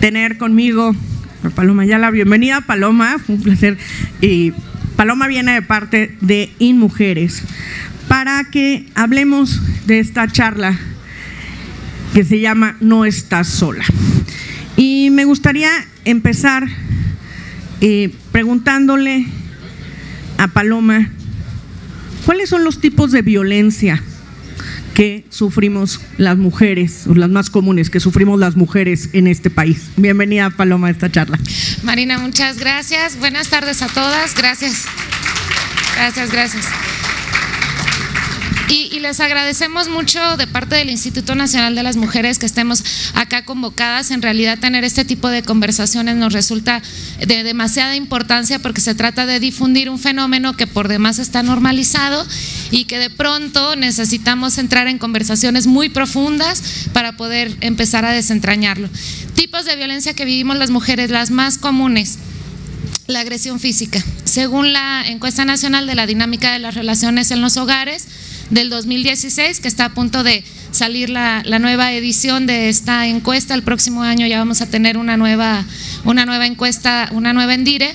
tener conmigo a Paloma Ayala. Bienvenida, Paloma. Un placer. Y Paloma viene de parte de InMujeres para que hablemos de esta charla que se llama No estás sola. Y me gustaría empezar eh, preguntándole a Paloma cuáles son los tipos de violencia que sufrimos las mujeres, o las más comunes que sufrimos las mujeres en este país. Bienvenida, Paloma, a esta charla. Marina, muchas gracias. Buenas tardes a todas. Gracias. Gracias, gracias. Y, les agradecemos mucho de parte del Instituto Nacional de las Mujeres que estemos acá convocadas. En realidad tener este tipo de conversaciones nos resulta de demasiada importancia porque se trata de difundir un fenómeno que por demás está normalizado y que de pronto necesitamos entrar en conversaciones muy profundas para poder empezar a desentrañarlo. Tipos de violencia que vivimos las mujeres, las más comunes la agresión física. Según la encuesta nacional de la dinámica de las relaciones en los hogares, del 2016, que está a punto de salir la, nueva edición de esta encuesta. El próximo año ya vamos a tener una nueva, una nueva encuesta, una nueva Endire.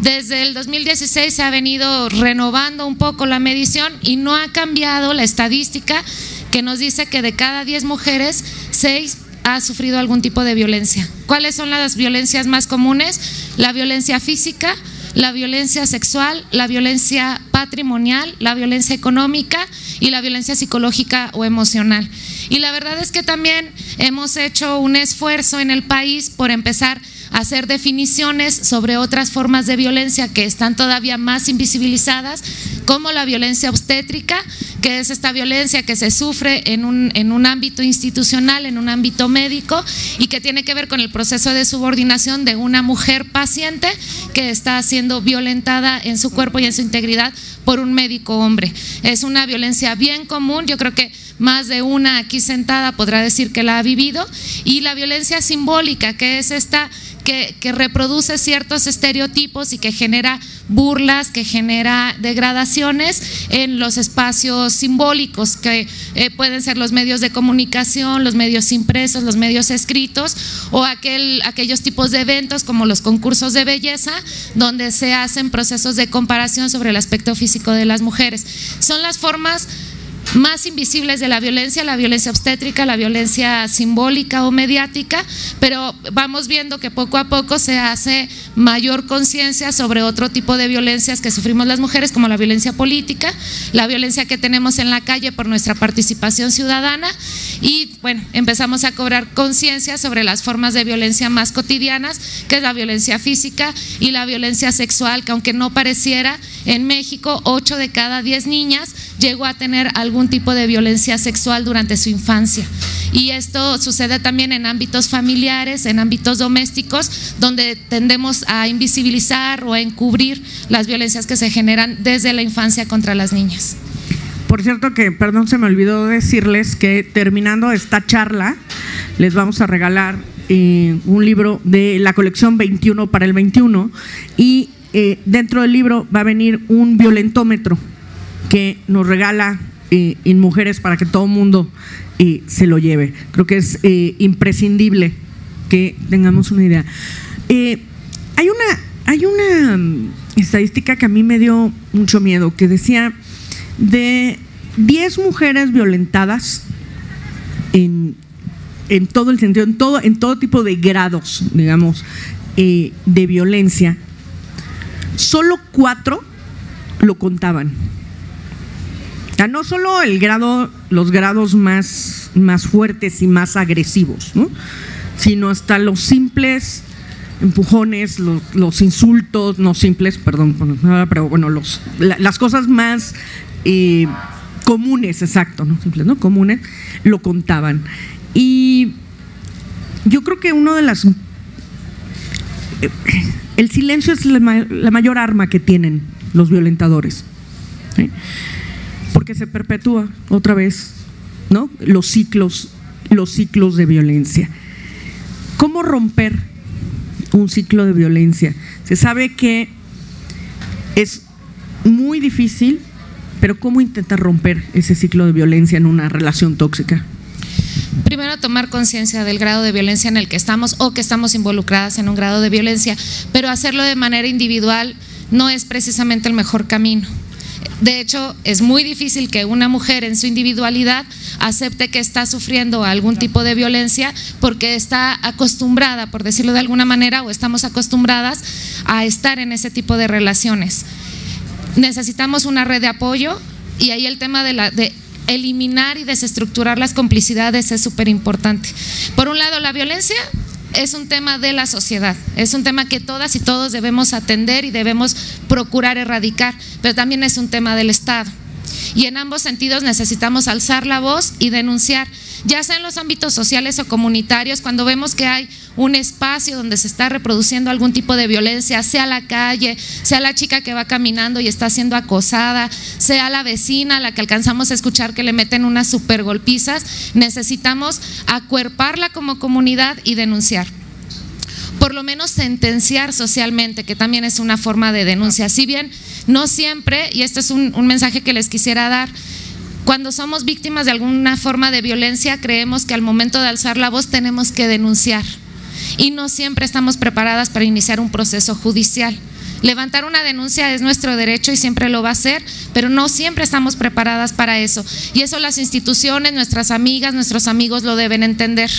Desde el 2016 se ha venido renovando un poco la medición y no ha cambiado la estadística que nos dice que de cada 10 mujeres, 6 ha sufrido algún tipo de violencia. ¿Cuáles son las violencias más comunes? La violencia física, la violencia sexual, la violencia patrimonial, la violencia económica y la violencia psicológica o emocional. Y la verdad es que también hemos hecho un esfuerzo en el país por empezar a hacer definiciones sobre otras formas de violencia que están todavía más invisibilizadas, como la violencia obstétrica, que es esta violencia que se sufre en un, en un ámbito institucional, en un ámbito médico, y que tiene que ver con el proceso de subordinación de una mujer paciente que está siendo violentada en su cuerpo y en su integridad por un médico hombre. Es una violencia bien común, yo creo que más de una aquí sentada podrá decir que la ha vivido, y la violencia simbólica, que es esta que, reproduce ciertos estereotipos y que genera burlas, que genera degradaciones en los espacios simbólicos, que eh, pueden ser los medios de comunicación, los medios impresos, los medios escritos, o aquel, aquellos tipos de eventos como los concursos de belleza, donde se hacen procesos de comparación sobre el aspecto físico de las mujeres. Son las formas más invisibles de la violencia, la violencia obstétrica, la violencia simbólica o mediática, pero vamos viendo que poco a poco se hace mayor conciencia sobre otro tipo de violencias que sufrimos las mujeres, como la violencia política, la violencia que tenemos en la calle por nuestra participación ciudadana y bueno, empezamos a cobrar conciencia sobre las formas de violencia más cotidianas, que es la violencia física y la violencia sexual, que aunque no pareciera, en México 8 de cada 10 niñas llegó a tener algún tipo de violencia sexual durante su infancia. Y esto sucede también en ámbitos familiares, en ámbitos domésticos, donde tendemos a invisibilizar o a encubrir las violencias que se generan desde la infancia contra las niñas. Por cierto que, perdón, se me olvidó decirles que terminando esta charla, les vamos a regalar eh, un libro de la colección 21 para el 21 y eh, dentro del libro va a venir un violentómetro que nos regala eh, en Mujeres para que todo mundo eh, se lo lleve. Creo que es eh, imprescindible que tengamos una idea. hay una, hay una mm, estadística que a mí me dio mucho miedo, que decía de 10 mujeres violentadas en, en, todo el sentido, en todo, en todo tipo de grados, digamos, de violencia, solo cuatro lo contaban no solo el grado, los grados más, más fuertes y más agresivos, sino hasta los simples empujones, los, insultos, no simples, perdón, pero bueno, las cosas más eh, comunes, exacto, no simples, no comunes, lo contaban. Y yo creo que uno de las eh, el silencio es la, mayor arma que tienen los violentadores porque se perpetúa otra vez, ¿no? Los ciclos, los ciclos de violencia. ¿Cómo romper un ciclo de violencia? Se sabe que es muy difícil, pero ¿cómo intentar romper ese ciclo de violencia en una relación tóxica? primero tomar conciencia del grado de violencia en el que estamos o que estamos involucradas en un grado de violencia, pero hacerlo de manera individual no es precisamente el mejor camino. De hecho, es muy difícil que una mujer en su individualidad acepte que está sufriendo algún tipo de violencia porque está acostumbrada, por decirlo de alguna manera, o estamos acostumbradas a estar en ese tipo de relaciones. Necesitamos una red de apoyo y ahí el tema de, la, de eliminar y desestructurar las complicidades es súper importante. Por un lado, la violencia es un tema de la sociedad, es un tema que todas y todos debemos atender y debemos procurar erradicar, pero también es un tema del Estado. Y en ambos sentidos necesitamos alzar la voz y denunciar ya sea en los ámbitos sociales o comunitarios, cuando vemos que hay un espacio donde se está reproduciendo algún tipo de violencia, sea la calle, sea la chica que va caminando y está siendo acosada, sea la vecina a la que alcanzamos a escuchar que le meten unas super golpizas, necesitamos acuerparla como comunidad y denunciar por lo menos sentenciar socialmente, que también es una forma de denuncia. Si bien no siempre, y este es un, un mensaje que les quisiera dar, cuando somos víctimas de alguna forma de violencia, creemos que al momento de alzar la voz tenemos que denunciar y no siempre estamos preparadas para iniciar un proceso judicial. Levantar una denuncia es nuestro derecho y siempre lo va a ser, pero no siempre estamos preparadas para eso. Y eso las instituciones, nuestras amigas, nuestros amigos lo deben entender.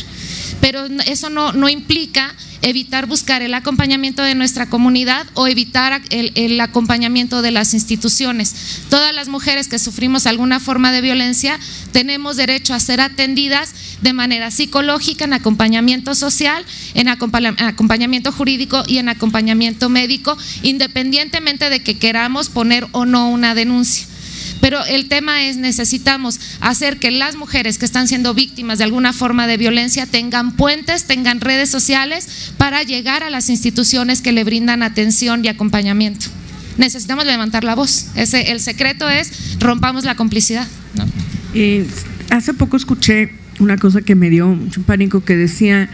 Pero eso no, no implica evitar buscar el acompañamiento de nuestra comunidad o evitar el, acompañamiento de las instituciones. Todas las mujeres que sufrimos alguna forma de violencia tenemos derecho a ser atendidas de manera psicológica, en acompañamiento social, en acompañamiento jurídico y en acompañamiento médico, independientemente de que queramos poner o no una denuncia. Pero el tema es, necesitamos hacer que las mujeres que están siendo víctimas de alguna forma de violencia tengan puentes, tengan redes sociales para llegar a las instituciones que le brindan atención y acompañamiento. Necesitamos levantar la voz. Ese, el secreto es rompamos la complicidad. Hace poco escuché una cosa que me dio mucho pánico que decía...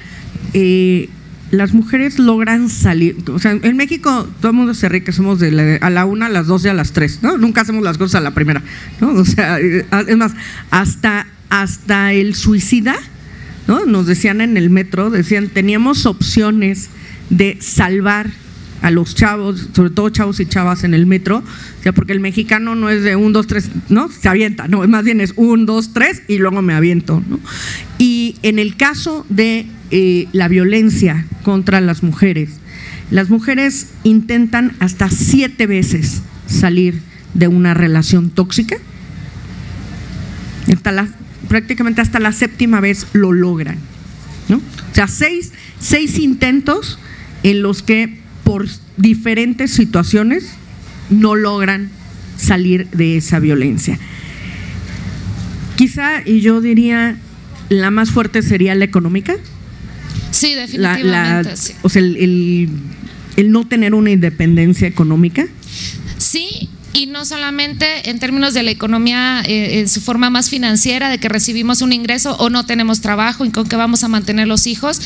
Eh, las mujeres logran salir, o sea, en México todo el mundo se ríe que somos de a la una, a las dos y a las tres, ¿no? Nunca hacemos las cosas a la primera, ¿no? O sea, eh, es más, hasta, hasta el suicida, ¿no? Nos decían en el metro, decían, teníamos opciones de salvar a los chavos, sobre todo chavos y chavas en el metro, o sea, porque el mexicano no es de un, dos, tres, ¿no? Se avienta, no, más bien es un, dos, tres y luego me aviento, ¿no? Y en el caso de eh, la violencia contra las mujeres. Las mujeres intentan hasta siete veces salir de una relación tóxica. Hasta prácticamente hasta la séptima vez lo logran. ¿no? O sea, seis, seis intentos en los que por diferentes situaciones no logran salir de esa violencia. Quizá, y yo diría, la más fuerte sería la económica, Sí, definitivamente. O sea, el, no tener una independencia económica. Sí, y no solamente en términos de la economía eh, en su forma más financiera, de que recibimos un ingreso o no tenemos trabajo y con qué vamos a mantener los hijos,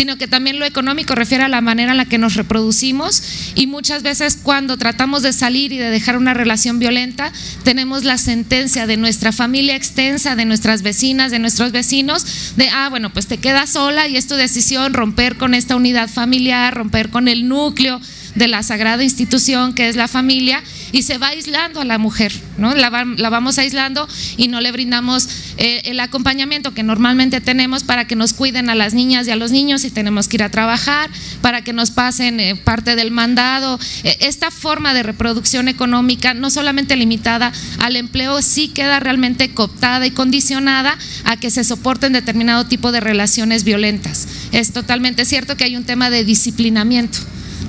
sino que también lo económico refiere a la manera en la que nos reproducimos y muchas veces cuando tratamos de salir y de dejar una relación violenta, tenemos la sentencia de nuestra familia extensa, de nuestras vecinas, de nuestros vecinos, de, ah, bueno, pues te quedas sola y es tu decisión romper con esta unidad familiar, romper con el núcleo de la sagrada institución que es la familia y se va aislando a la mujer, ¿no? La, vamos aislando y no le brindamos eh, el acompañamiento que normalmente tenemos para que nos cuiden a las niñas y a los niños si tenemos que ir a trabajar, para que nos pasen eh, parte del mandado. Eh, esta forma de reproducción económica, no solamente limitada al empleo, sí queda realmente cooptada y condicionada a que se soporten determinado tipo de relaciones violentas. Es totalmente cierto que hay un tema de disciplinamiento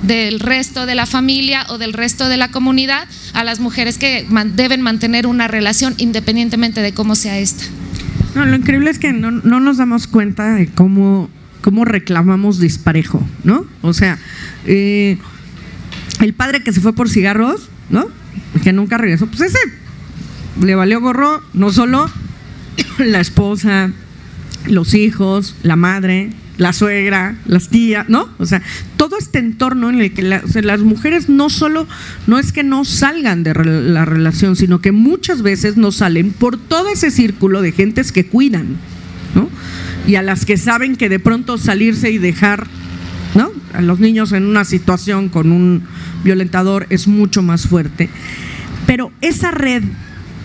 del resto de la familia o del resto de la comunidad a las mujeres que deben mantener una relación independientemente de cómo sea esta. No, lo increíble es que no, nos damos cuenta de cómo, cómo reclamamos disparejo, ¿no? O sea, eh, el padre que se fue por cigarros, ¿no? Que nunca regresó, pues ese le valió gorro no solo la esposa, los hijos, la madre, la suegra, las tías, ¿no? O sea, todo este entorno en el que las mujeres no solo, no es que no salgan de la relación, sino que muchas veces no salen por todo ese círculo de gentes que cuidan, ¿no? y a las que saben que de pronto salirse y dejar ¿no? a los niños en una situación con un violentador es mucho más fuerte. Pero esa red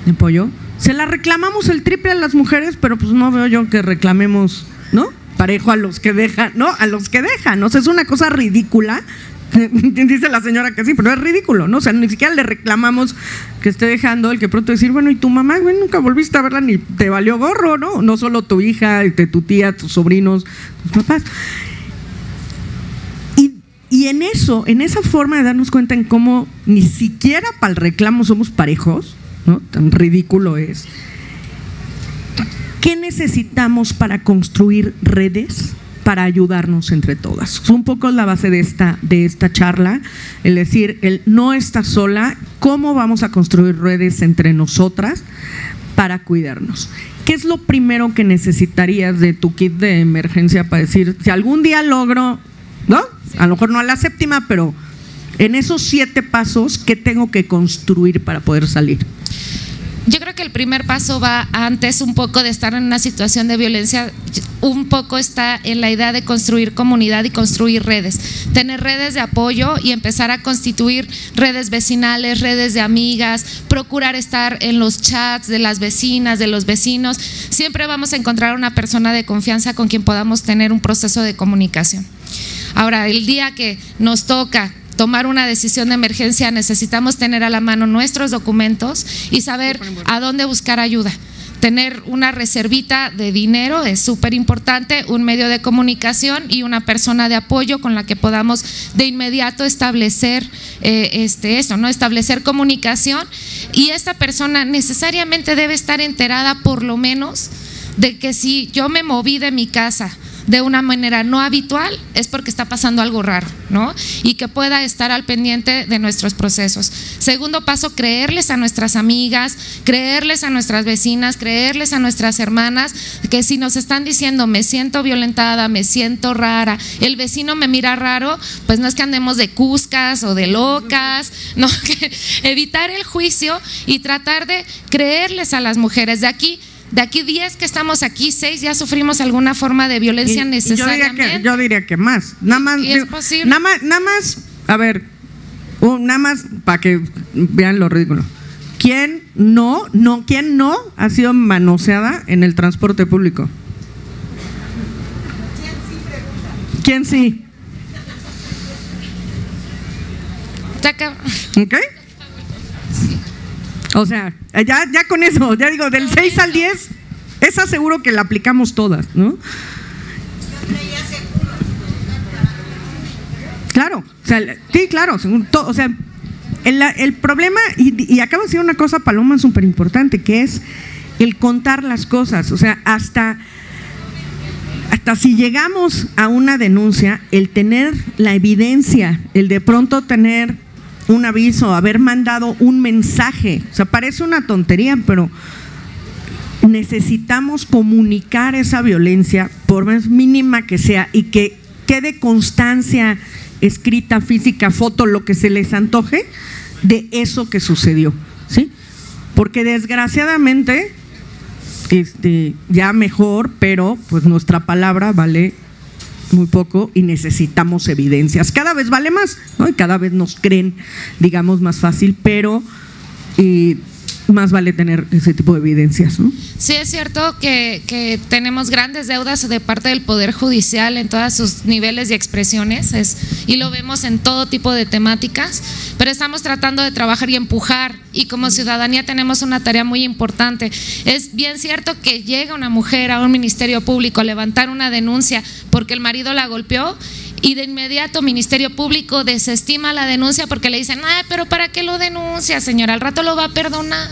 de apoyo, se la reclamamos el triple a las mujeres, pero pues no veo yo que reclamemos, ¿no? Parejo a los que dejan, ¿no? A los que dejan, ¿no? O sea, es una cosa ridícula. Dice la señora que sí, pero es ridículo, ¿no? O sea, ni siquiera le reclamamos que esté dejando el que pronto decir, bueno, y tu mamá, güey, nunca volviste a verla ni te valió gorro, ¿no? No solo tu hija, tu tía, tus sobrinos, tus papás. Y en eso, en esa forma de darnos cuenta en cómo ni siquiera para el reclamo somos parejos, ¿no? Tan ridículo es. ¿Qué necesitamos para construir redes para ayudarnos entre todas? Es un poco la base de esta, de esta charla, el decir, el no está sola, ¿cómo vamos a construir redes entre nosotras para cuidarnos? ¿Qué es lo primero que necesitarías de tu kit de emergencia para decir, si algún día logro, ¿no? A lo mejor no a la séptima, pero en esos siete pasos, ¿qué tengo que construir para poder salir? Yo creo que el primer paso va antes un poco de estar en una situación de violencia, un poco está en la idea de construir comunidad y construir redes, tener redes de apoyo y empezar a constituir redes vecinales, redes de amigas, procurar estar en los chats de las vecinas, de los vecinos. Siempre vamos a encontrar una persona de confianza con quien podamos tener un proceso de comunicación. Ahora, el día que nos toca tomar una decisión de emergencia, necesitamos tener a la mano nuestros documentos y saber a dónde buscar ayuda. Tener una reservita de dinero es súper importante, un medio de comunicación y una persona de apoyo con la que podamos de inmediato establecer eh, este, eso, ¿no? Establecer comunicación y esta persona necesariamente debe estar enterada por lo menos de que si yo me moví de mi casa, de una manera no habitual, es porque está pasando algo raro, ¿no? Y que pueda estar al pendiente de nuestros procesos. Segundo paso, creerles a nuestras amigas, creerles a nuestras vecinas, creerles a nuestras hermanas, que si nos están diciendo me siento violentada, me siento rara, el vecino me mira raro, pues no es que andemos de cuscas o de locas, no, evitar el juicio y tratar de creerles a las mujeres. De aquí de aquí 10 que estamos aquí, 6 ya sufrimos alguna forma de violencia necesaria. Yo, diría que, más. Nada más, Nada más, nada más, a ver, nada más para que vean lo ridículo. ¿Quién no, no, quién no ha sido manoseada en el transporte público? ¿Quién sí? ¿Ok? O sea, ya, ya con eso, ya digo, del 6 al 10, es aseguro que la aplicamos todas, ¿no? Claro, o sea, sí, claro, o sea, el, problema, y, y acaba de decir una cosa, Paloma, súper importante, que es el contar las cosas, o sea, hasta, hasta si llegamos a una denuncia, el tener la evidencia, el de pronto tener un aviso, haber mandado un mensaje. O sea, parece una tontería, pero necesitamos comunicar esa violencia, por más mínima que sea, y que quede constancia escrita, física, foto, lo que se les antoje, de eso que sucedió. ¿sí? Porque desgraciadamente, este, ya mejor, pero pues nuestra palabra vale muy poco y necesitamos evidencias. Cada vez vale más, ¿no? Y cada vez nos creen, digamos, más fácil, pero y más vale tener ese tipo de evidencias. ¿no? Sí, es cierto que, que, tenemos grandes deudas de parte del Poder Judicial en todos sus niveles y expresiones es, y lo vemos en todo tipo de temáticas, pero estamos tratando de trabajar y empujar y como ciudadanía tenemos una tarea muy importante. Es bien cierto que llega una mujer a un ministerio público a levantar una denuncia porque el marido la golpeó y de inmediato Ministerio Público desestima la denuncia porque le dicen, ay, pero ¿para qué lo denuncia, señora? Al rato lo va a perdonar.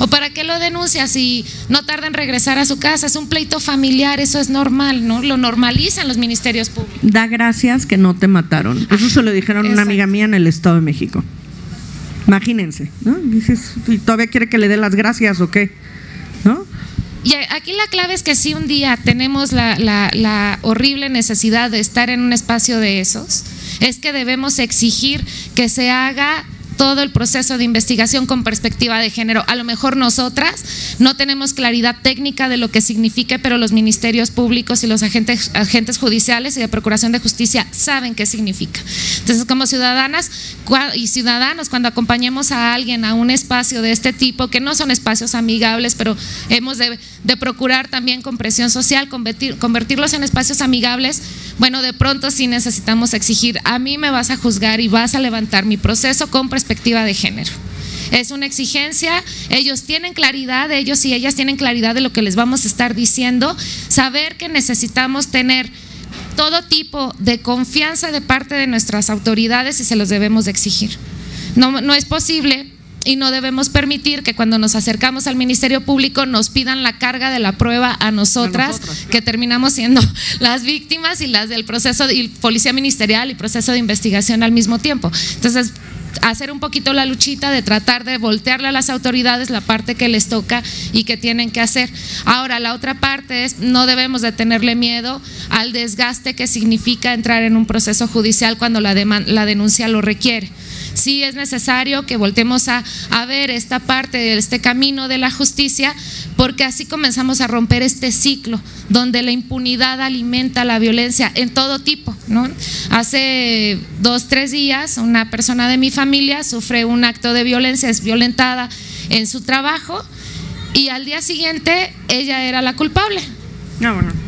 ¿O para qué lo denuncia si no tarda en regresar a su casa? Es un pleito familiar, eso es normal, ¿no? Lo normalizan los ministerios públicos. Da gracias que no te mataron. Eso se lo dijeron a una amiga mía en el Estado de México. Imagínense, ¿no? Dices, ¿y todavía quiere que le dé las gracias o qué? ¿No? Y aquí la clave es que si un día tenemos la, horrible necesidad de estar en un espacio de esos, es que debemos exigir que se haga todo el proceso de investigación con perspectiva de género. A lo mejor nosotras no tenemos claridad técnica de lo que significa, pero los ministerios públicos y los agentes, agentes judiciales y de procuración de justicia saben qué significa. Entonces, como ciudadanas y ciudadanos, cuando acompañemos a alguien a un espacio de este tipo, que no son espacios amigables, pero hemos de, procurar también con presión social, convertirlos en espacios amigables, bueno, de pronto sí necesitamos exigir, a mí me vas a juzgar y vas a levantar mi proceso con de género. Es una exigencia, ellos tienen claridad, ellos y ellas tienen claridad de lo que les vamos a estar diciendo, saber que necesitamos tener todo tipo de confianza de parte de nuestras autoridades y se los debemos de exigir. No, no es posible y no debemos permitir que cuando nos acercamos al Ministerio Público nos pidan la carga de la prueba a nosotras, que terminamos siendo las víctimas y las del proceso y policía ministerial y proceso de investigación al mismo tiempo. Entonces, hacer un poquito la luchita de tratar de voltearle a las autoridades la parte que les toca y que tienen que hacer. Ahora, la otra parte es, no debemos de tenerle miedo al desgaste que significa entrar en un proceso judicial cuando la, la denuncia lo requiere sí es necesario que voltemos a, ver esta parte de este camino de la justicia, porque así comenzamos a romper este ciclo donde la impunidad alimenta la violencia en todo tipo. ¿no? Hace dos, tres días una persona de mi familia sufre un acto de violencia, es violentada en su trabajo y al día siguiente ella era la culpable. No, bueno.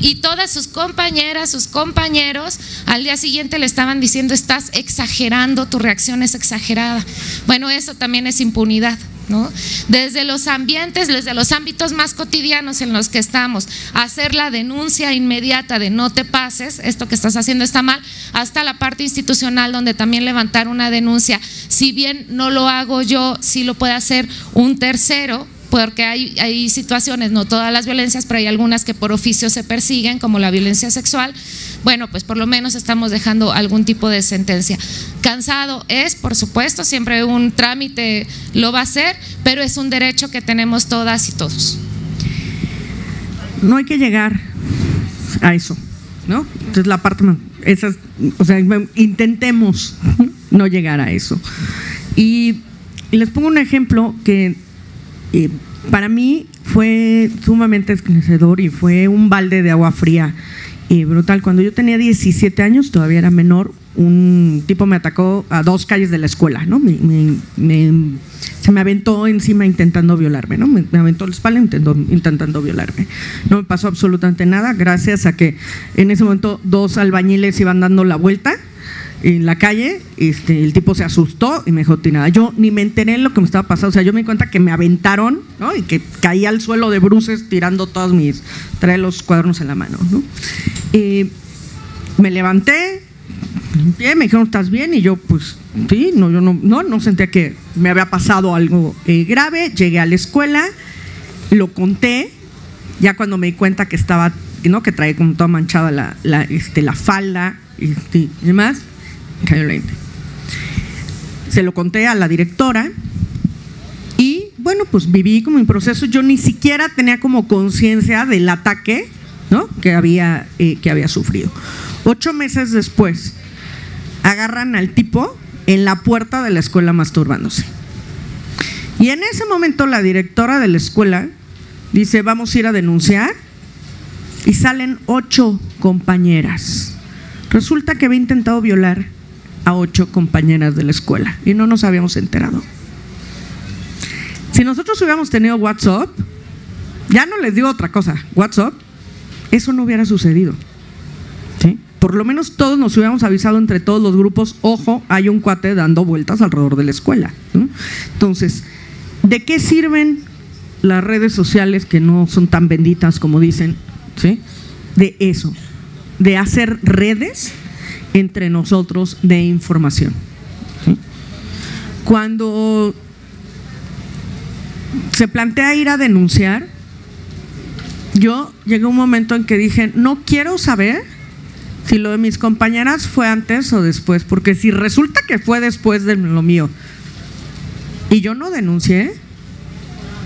Y todas sus compañeras, sus compañeros, al día siguiente le estaban diciendo, estás exagerando, tu reacción es exagerada. Bueno, eso también es impunidad. ¿No? Desde los ambientes, desde los ámbitos más cotidianos en los que estamos, hacer la denuncia inmediata de no te pases, esto que estás haciendo está mal, hasta la parte institucional donde también levantar una denuncia, si bien no lo hago yo, sí lo puede hacer un tercero, porque hay, hay situaciones, no todas las violencias, pero hay algunas que por oficio se persiguen, como la violencia sexual. Bueno, pues por lo menos estamos dejando algún tipo de sentencia. Cansado es, por supuesto, siempre un trámite lo va a ser, pero es un derecho que tenemos todas y todos. No hay que llegar a eso, ¿no? Entonces la parte, esas, o sea, intentemos no llegar a eso. Y les pongo un ejemplo que para mí fue sumamente esclarecedor y fue un balde de agua fría y brutal. Cuando yo tenía 17 años, todavía era menor, un tipo me atacó a dos calles de la escuela, ¿no? se me aventó encima intentando violarme, ¿no? Me, aventó la espalda intentando violarme. No me pasó absolutamente nada, gracias a que en ese momento dos albañiles iban dando la vuelta en la calle, este, el tipo se asustó y me dijo, nada. Yo ni me enteré en lo que me estaba pasando, o sea, yo me di cuenta que me aventaron, ¿no? Y que caí al suelo de bruces tirando todos mis, trae los cuadernos en la mano, ¿no? Y me levanté, me dijeron, ¿estás bien? Y yo, pues, sí, no, yo no, no, no sentía que me había pasado algo eh, grave, llegué a la escuela, lo conté, ya cuando me di cuenta que estaba, ¿no? Que traía como toda manchada la, la, este, la falda, este, y demás, se lo conté a la directora y bueno, pues viví como en proceso. Yo ni siquiera tenía como conciencia del ataque ¿no? que, había, eh, que había sufrido. Ocho meses después, agarran al tipo en la puerta de la escuela masturbándose. Y en ese momento la directora de la escuela dice, vamos a ir a denunciar. Y salen ocho compañeras. Resulta que había intentado violar ocho compañeras de la escuela y no nos habíamos enterado. Si nosotros hubiéramos tenido WhatsApp, ya no les digo otra cosa, WhatsApp, eso no hubiera sucedido. Por lo menos todos nos hubiéramos avisado entre todos los grupos, ojo, hay un cuate dando vueltas alrededor de la escuela. Entonces, ¿de qué sirven las redes sociales que no son tan benditas como dicen? ¿Sí? De eso, de hacer redes entre nosotros de información. Cuando se plantea ir a denunciar, yo llegué a un momento en que dije, no quiero saber si lo de mis compañeras fue antes o después, porque si resulta que fue después de lo mío y yo no denuncié,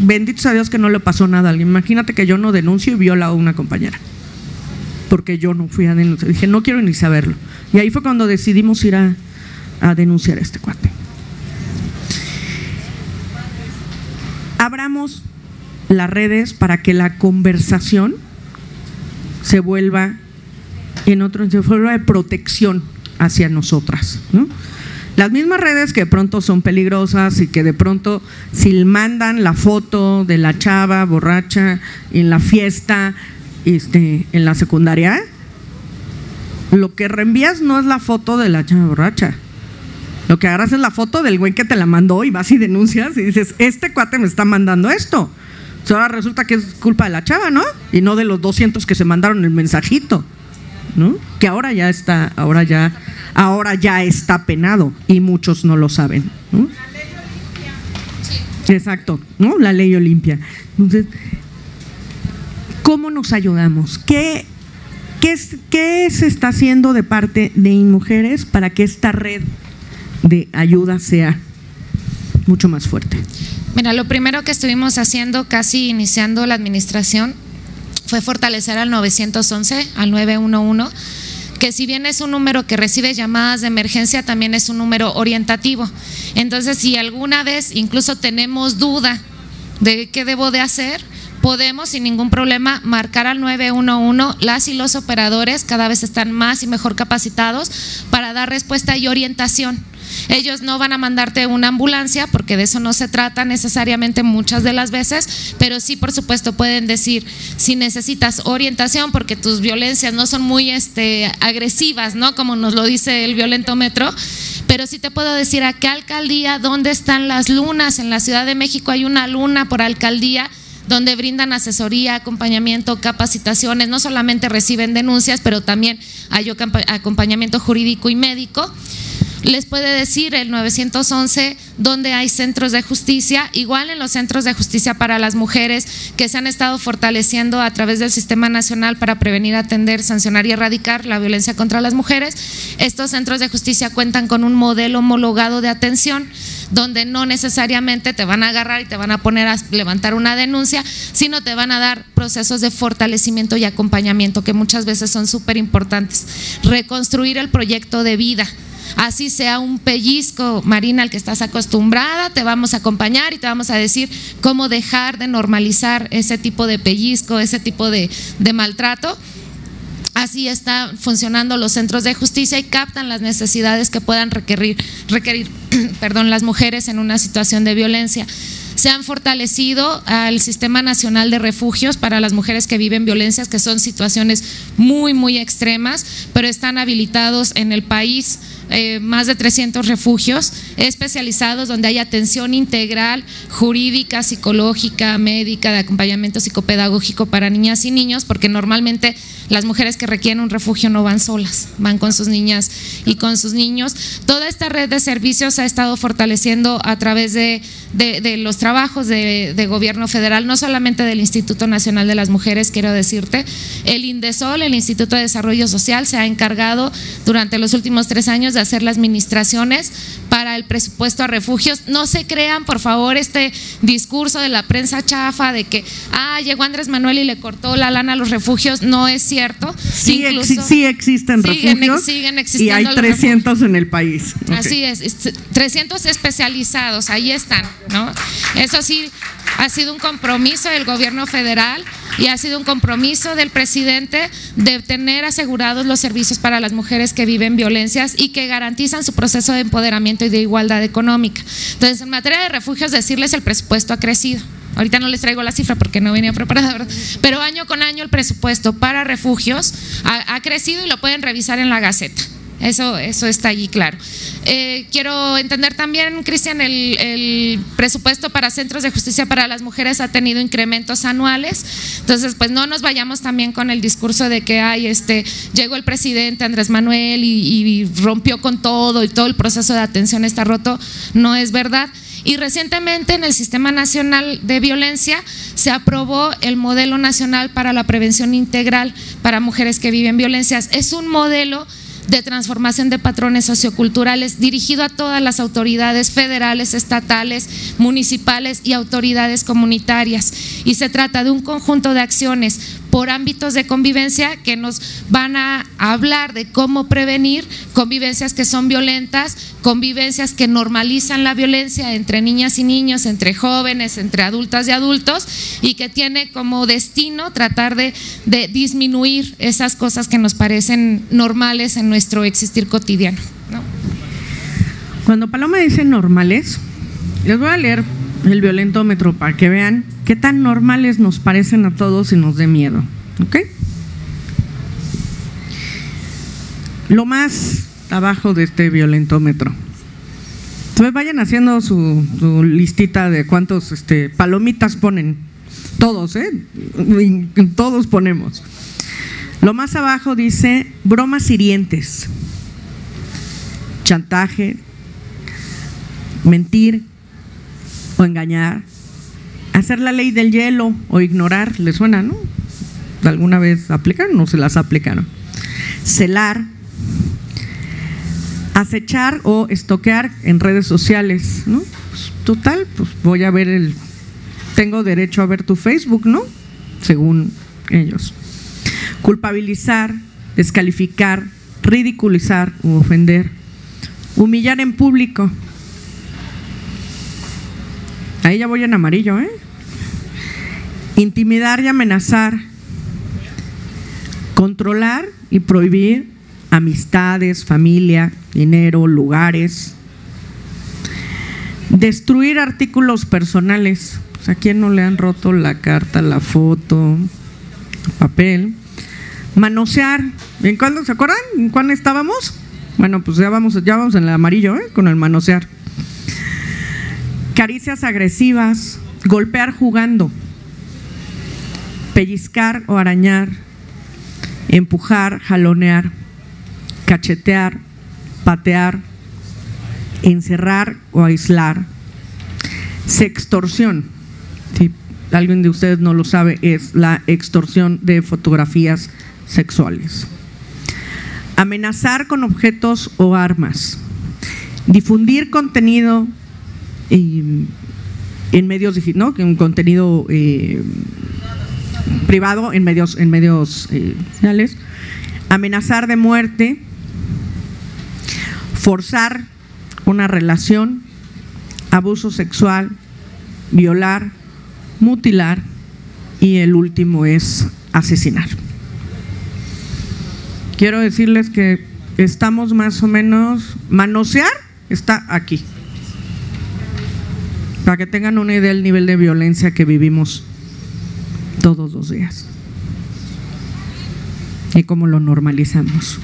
bendito sea Dios que no le pasó nada alguien. Imagínate que yo no denuncio y viola a una compañera, porque yo no fui a denunciar. Dije, no quiero ni saberlo. Y ahí fue cuando decidimos ir a, denunciar este cuate. Abramos las redes para que la conversación se vuelva en otro, se vuelva de protección hacia nosotras. Las mismas redes que de pronto son peligrosas y que de pronto si mandan la foto de la chava borracha en la fiesta este, en la secundaria, lo que reenvías no es la foto de la chava borracha. Lo que agarras es la foto del güey que te la mandó y vas y denuncias y dices, este cuate me está mandando esto. ahora resulta que es culpa de la chava, ¿no? Y no de los 200 que se mandaron el mensajito, ¿no? Que ahora ya está, ahora ya, ahora ya está penado y muchos no lo saben. ¿no? Exacto, ¿no? La ley Olimpia. Entonces, ¿cómo nos ayudamos? ¿Qué, qué, qué se está haciendo de parte de mujeres para que esta red de ayuda sea mucho más fuerte? Mira, lo primero que estuvimos haciendo casi iniciando la administración fue fortalecer al 911, al 911, que si bien es un número que recibe llamadas de emergencia, también es un número orientativo. Entonces, si alguna vez incluso tenemos duda de qué debo de hacer, podemos sin ningún problema marcar al 911. Las y los operadores cada vez están más y mejor capacitados para dar respuesta y orientación. Ellos no van a mandarte una ambulancia porque de eso no se trata necesariamente muchas de las veces, pero sí por supuesto pueden decir si necesitas orientación porque tus violencias no son muy este, agresivas, ¿no? Como nos lo dice el violentómetro, pero sí te puedo decir a qué alcaldía, dónde están las lunas. En la Ciudad de México hay una luna por alcaldía donde brindan asesoría, acompañamiento, capacitaciones, no solamente reciben denuncias, pero también hay acompañamiento jurídico y médico les puede decir el 911 donde hay centros de justicia, igual en los centros de justicia para las mujeres que se han estado fortaleciendo a través del Sistema Nacional para prevenir, atender, sancionar y erradicar la violencia contra las mujeres. Estos centros de justicia cuentan con un modelo homologado de atención donde no necesariamente te van a agarrar y te van a poner a levantar una denuncia, sino te van a dar procesos de fortalecimiento y acompañamiento que muchas veces son súper importantes. Reconstruir el proyecto de vida así sea un pellizco, Marina, al que estás acostumbrada, te vamos a acompañar y te vamos a decir cómo dejar de normalizar ese tipo de pellizco, ese tipo de, maltrato. Así están funcionando los centros de justicia y captan las necesidades que puedan requerir, requerir perdón, las mujeres en una situación de violencia. Se han fortalecido al Sistema Nacional de Refugios para las mujeres que viven violencias, que son situaciones muy, muy extremas, pero están habilitados en el país eh, más de 300 refugios especializados donde hay atención integral, jurídica, psicológica, médica, de acompañamiento psicopedagógico para niñas y niños, porque normalmente las mujeres que requieren un refugio no van solas, van con sus niñas y con sus niños. Toda esta red de servicios ha estado fortaleciendo a través de, los trabajos de, gobierno federal, no solamente del Instituto Nacional de las Mujeres, quiero decirte, el INDESOL, el Instituto de Desarrollo Social, se ha encargado durante los últimos tres años de hacer las administraciones para el presupuesto a refugios. No se crean, por favor, este discurso de la prensa chafa de que, ah, llegó Andrés Manuel y le cortó la lana a los refugios. No es cierto. Sí, sí existen refugios. Siguen existiendo. Y hay 300 en el país. Así es, 300 especializados, ahí están, ¿no? Eso sí, ha sido un compromiso del gobierno federal y ha sido un compromiso del presidente de tener asegurados los servicios para las mujeres que viven violencias y que garantizan su proceso de empoderamiento y de igualdad económica. Entonces, en materia de refugios, decirles el presupuesto ha crecido. Ahorita no les traigo la cifra porque no venía preparada, pero año con año el presupuesto para refugios ha, ha crecido y lo pueden revisar en la Gaceta. Eso, eso está allí claro. Eh, quiero entender también, Cristian, el, presupuesto para centros de justicia para las mujeres ha tenido incrementos anuales. Entonces, pues no nos vayamos también con el discurso de que hay este, llegó el presidente Andrés Manuel y rompió con todo y todo el proceso de atención está roto. No es verdad. Y recientemente en el Sistema Nacional de Violencia se aprobó el modelo nacional para la prevención integral para mujeres que viven violencias. Es un modelo de transformación de patrones socioculturales dirigido a todas las autoridades federales, estatales, municipales y autoridades comunitarias. Y se trata de un conjunto de acciones por ámbitos de convivencia que nos van a hablar de cómo prevenir convivencias que son violentas, convivencias que normalizan la violencia entre niñas y niños, entre jóvenes, entre adultas y adultos, y que tiene como destino tratar de, disminuir esas cosas que nos parecen normales en nuestro existir cotidiano. Cuando Paloma dice normales, les voy a leer el violentómetro para que vean qué tan normales nos parecen a todos y nos dé miedo. ¿Ok? Lo más abajo de este violentómetro. Entonces vayan haciendo su, listita de cuántos este, palomitas ponen. Todos, ¿eh? Todos ponemos. Lo más abajo dice bromas hirientes, chantaje, mentir o engañar, hacer la ley del hielo o ignorar, ¿le suena, no? ¿Alguna vez aplicaron o se las aplicaron? Celar, acechar o estoquear en redes sociales, ¿no? Pues, total, pues voy a ver el, tengo derecho a ver tu Facebook, ¿no? Según ellos. Culpabilizar, descalificar, ridiculizar u ofender, humillar en público, Ahí ya voy en amarillo, ¿eh? Intimidar y amenazar. Controlar y prohibir amistades, familia, dinero, lugares. Destruir artículos personales. Pues, ¿A quién no le han roto la carta, la foto, el papel? Manosear. ¿En cuándo se acuerdan? ¿En cuándo estábamos? Bueno, pues ya vamos, ya vamos en el amarillo, ¿eh? Con el manosear caricias agresivas, golpear jugando, pellizcar o arañar, empujar, jalonear, cachetear, patear, encerrar o aislar, sextorsión. Si alguien de ustedes no lo sabe, es la extorsión de fotografías sexuales. Amenazar con objetos o armas. Difundir contenido en medios ¿no? un contenido eh, privado en medios en medios eh, amenazar de muerte. Forzar una relación. Abuso sexual. Violar. Mutilar. Y el último es asesinar. Quiero decirles que estamos más o menos manosear está aquí para que tengan una idea del nivel de violencia que vivimos todos los días y cómo lo normalizamos.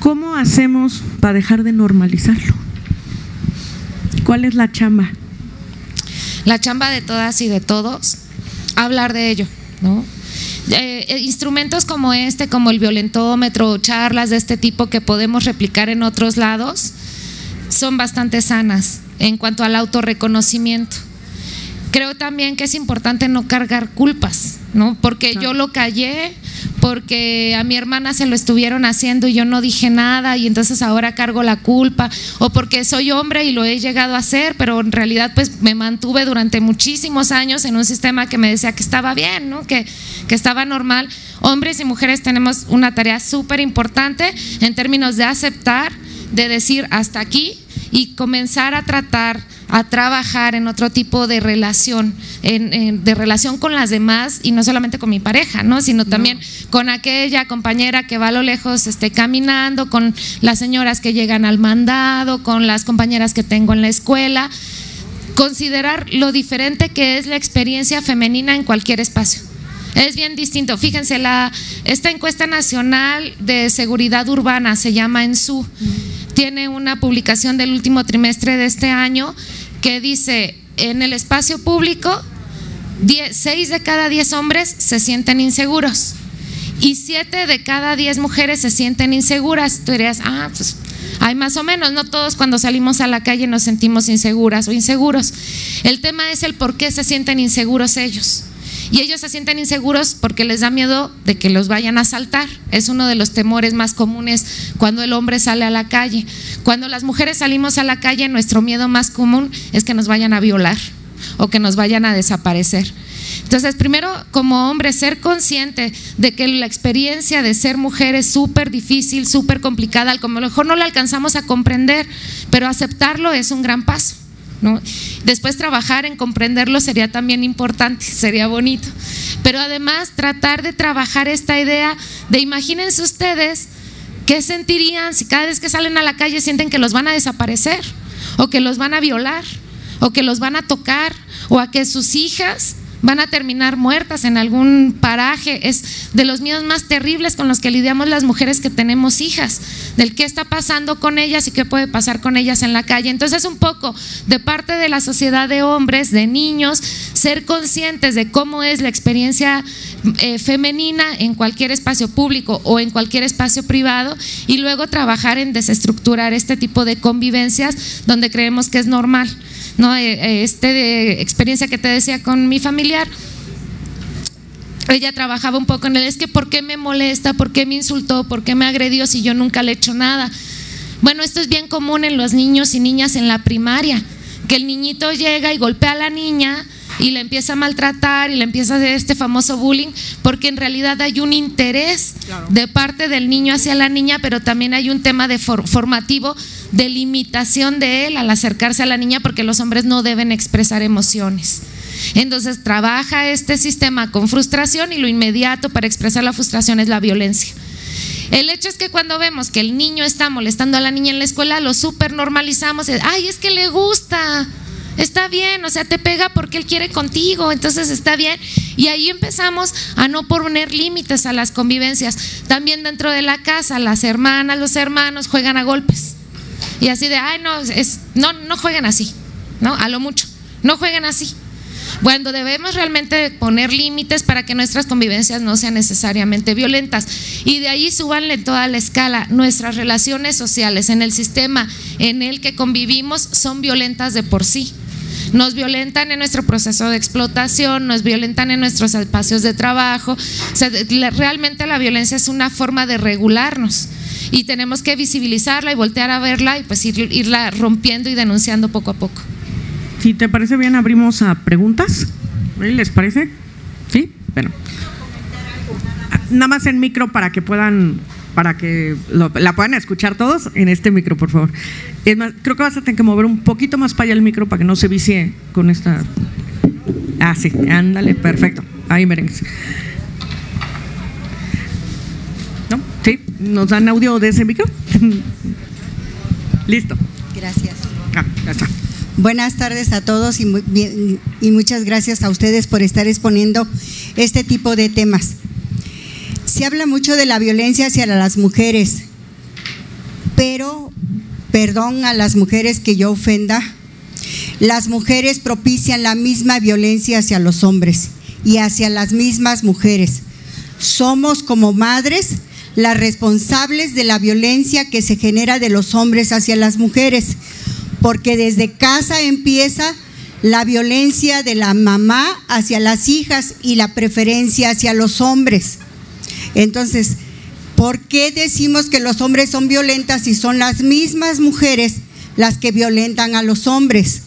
¿Cómo hacemos para dejar de normalizarlo? ¿Cuál es la chamba? La chamba de todas y de todos, hablar de ello, ¿no? Eh, eh, instrumentos como este, como el violentómetro, charlas de este tipo que podemos replicar en otros lados, son bastante sanas en cuanto al autorreconocimiento. Creo también que es importante no cargar culpas, ¿no? Porque yo lo callé, porque a mi hermana se lo estuvieron haciendo y yo no dije nada y entonces ahora cargo la culpa, o porque soy hombre y lo he llegado a hacer, pero en realidad pues me mantuve durante muchísimos años en un sistema que me decía que estaba bien, ¿no? que, que estaba normal. Hombres y mujeres tenemos una tarea súper importante en términos de aceptar de decir hasta aquí y comenzar a tratar, a trabajar en otro tipo de relación, de relación con las demás y no solamente con mi pareja, ¿no? sino también con aquella compañera que va a lo lejos esté caminando, con las señoras que llegan al mandado, con las compañeras que tengo en la escuela. Considerar lo diferente que es la experiencia femenina en cualquier espacio. Es bien distinto. Fíjense, la, esta encuesta nacional de seguridad urbana se llama ENSU tiene una publicación del último trimestre de este año que dice, en el espacio público, 6 de cada 10 hombres se sienten inseguros y 7 de cada 10 mujeres se sienten inseguras. Tú dirías, ah, pues hay más o menos, no todos cuando salimos a la calle nos sentimos inseguras o inseguros. El tema es el por qué se sienten inseguros ellos. Y ellos se sienten inseguros porque les da miedo de que los vayan a asaltar. Es uno de los temores más comunes cuando el hombre sale a la calle. Cuando las mujeres salimos a la calle, nuestro miedo más común es que nos vayan a violar. o que nos vayan a desaparecer. Entonces, primero, como hombre, ser consciente de que la experiencia de ser mujer es súper difícil, súper complicada, a lo mejor no la alcanzamos a comprender, pero aceptarlo es un gran paso. Después trabajar en comprenderlo sería también importante, sería bonito. Pero además tratar de trabajar esta idea de imagínense ustedes qué sentirían si cada vez que salen a la calle sienten que los van a desaparecer o que los van a violar o que los van a tocar o a que sus hijas van a terminar muertas en algún paraje. Es de los miedos más terribles con los que lidiamos las mujeres que tenemos hijas, del qué está pasando con ellas y qué puede pasar con ellas en la calle. Entonces, un poco de parte de la sociedad de hombres, de niños, ser conscientes de cómo es la experiencia eh, femenina en cualquier espacio público o en cualquier espacio privado y luego trabajar en desestructurar este tipo de convivencias donde creemos que es normal. ¿no? Eh, eh, este experiencia que te decía con mi familiar. Ella trabajaba un poco en el, es que ¿por qué me molesta? ¿Por qué me insultó? ¿Por qué me agredió si yo nunca le he hecho nada? Bueno, esto es bien común en los niños y niñas en la primaria, que el niñito llega y golpea a la niña y le empieza a maltratar y le empieza a hacer este famoso bullying, porque en realidad hay un interés de parte del niño hacia la niña, pero también hay un tema de formativo de limitación de él al acercarse a la niña, porque los hombres no deben expresar emociones. Entonces trabaja este sistema con frustración y lo inmediato para expresar la frustración es la violencia. El hecho es que cuando vemos que el niño está molestando a la niña en la escuela, lo super normalizamos. Ay, es que le gusta está bien, o sea, te pega porque él quiere contigo, entonces está bien. Y ahí empezamos a no poner límites a las convivencias. También dentro de la casa, las hermanas, los hermanos juegan a golpes. Y así de, ay, no, es, no, no jueguen así, ¿no? A lo mucho, no jueguen así. Cuando debemos realmente poner límites para que nuestras convivencias no sean necesariamente violentas. Y de ahí súbanle toda la escala. Nuestras relaciones sociales en el sistema en el que convivimos son violentas de por sí nos violentan en nuestro proceso de explotación, nos violentan en nuestros espacios de trabajo. realmente la violencia es una forma de regularnos y tenemos que visibilizarla y voltear a verla y pues irla rompiendo y denunciando poco a poco. Si te parece bien, abrimos a preguntas. ¿Les parece? Sí, bueno. Nada más en micro para que puedan para que la puedan escuchar todos en este micro, por favor. creo que vas a tener que mover un poquito más para allá el micro para que no se vicie con esta. Ah, sí, ándale, perfecto. Ahí merengues. ¿No? ¿Sí? ¿Nos dan audio de ese micro? Listo. Gracias. Ah, ya está. Buenas tardes a todos y, y muchas gracias a ustedes por estar exponiendo este tipo de temas se habla mucho de la violencia hacia las mujeres, pero, perdón a las mujeres que yo ofenda, las mujeres propician la misma violencia hacia los hombres y hacia las mismas mujeres. Somos como madres las responsables de la violencia que se genera de los hombres hacia las mujeres, porque desde casa empieza la violencia de la mamá hacia las hijas y la preferencia hacia los hombres. Entonces, ¿por qué decimos que los hombres son violentas si son las mismas mujeres las que violentan a los hombres?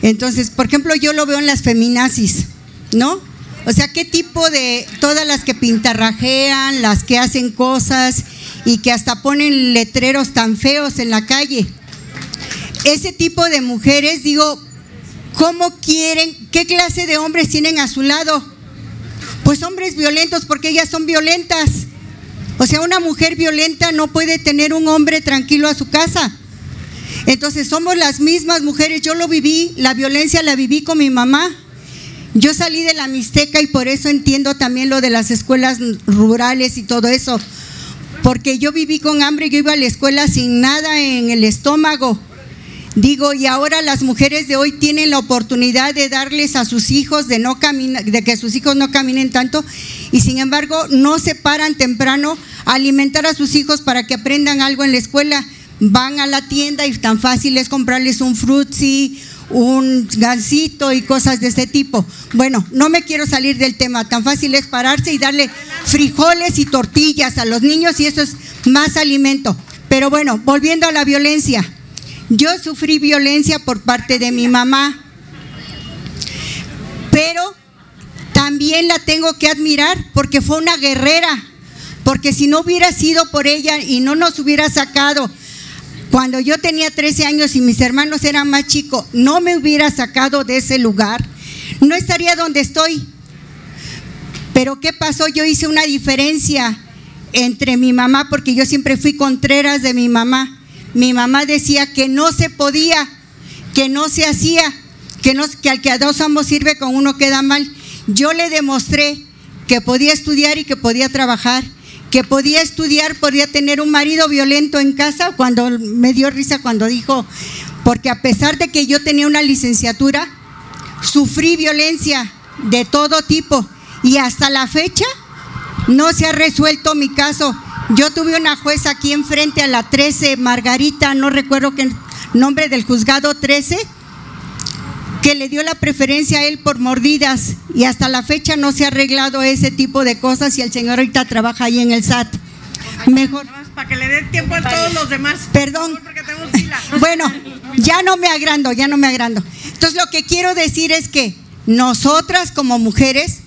Entonces, por ejemplo, yo lo veo en las feminazis, ¿no? O sea, ¿qué tipo de, todas las que pintarrajean, las que hacen cosas y que hasta ponen letreros tan feos en la calle? Ese tipo de mujeres, digo, ¿cómo quieren, qué clase de hombres tienen a su lado? Pues hombres violentos porque ellas son violentas. O sea, una mujer violenta no puede tener un hombre tranquilo a su casa. Entonces somos las mismas mujeres. Yo lo viví, la violencia la viví con mi mamá. Yo salí de la Mixteca y por eso entiendo también lo de las escuelas rurales y todo eso. Porque yo viví con hambre, yo iba a la escuela sin nada en el estómago. Digo, y ahora las mujeres de hoy tienen la oportunidad de darles a sus hijos, de, no de que sus hijos no caminen tanto, y sin embargo no se paran temprano a alimentar a sus hijos para que aprendan algo en la escuela. Van a la tienda y tan fácil es comprarles un frutzi, un gansito y cosas de ese tipo. Bueno, no me quiero salir del tema, tan fácil es pararse y darle frijoles y tortillas a los niños y eso es más alimento. Pero bueno, volviendo a la violencia. Yo sufrí violencia por parte de mi mamá. pero también la tengo que admirar porque fue una guerrera, porque si no hubiera sido por ella y no nos hubiera sacado cuando yo tenía 13 años y mis hermanos eran más chicos, no me hubiera sacado de ese lugar, no estaría donde estoy. Pero ¿qué pasó? Yo hice una diferencia entre mi mamá, porque yo siempre fui contreras de mi mamá. Mi mamá decía que no se podía, que no se hacía, que, no, que al que a dos ambos sirve con uno queda mal. Yo le demostré que podía estudiar y que podía trabajar que podía estudiar, podía tener un marido violento en casa, cuando me dio risa cuando dijo, porque a pesar de que yo tenía una licenciatura, sufrí violencia de todo tipo y hasta la fecha no se ha resuelto mi caso. Yo tuve una jueza aquí enfrente a la 13, Margarita, no recuerdo qué nombre del juzgado 13, que le dio la preferencia a él por mordidas y hasta la fecha no se ha arreglado ese tipo de cosas y el señor ahorita trabaja ahí en el SAT. Mejor. Para que le dé tiempo a todos los demás. Perdón. Bueno, ya no me agrando, ya no me agrando. Entonces lo que quiero decir es que nosotras como mujeres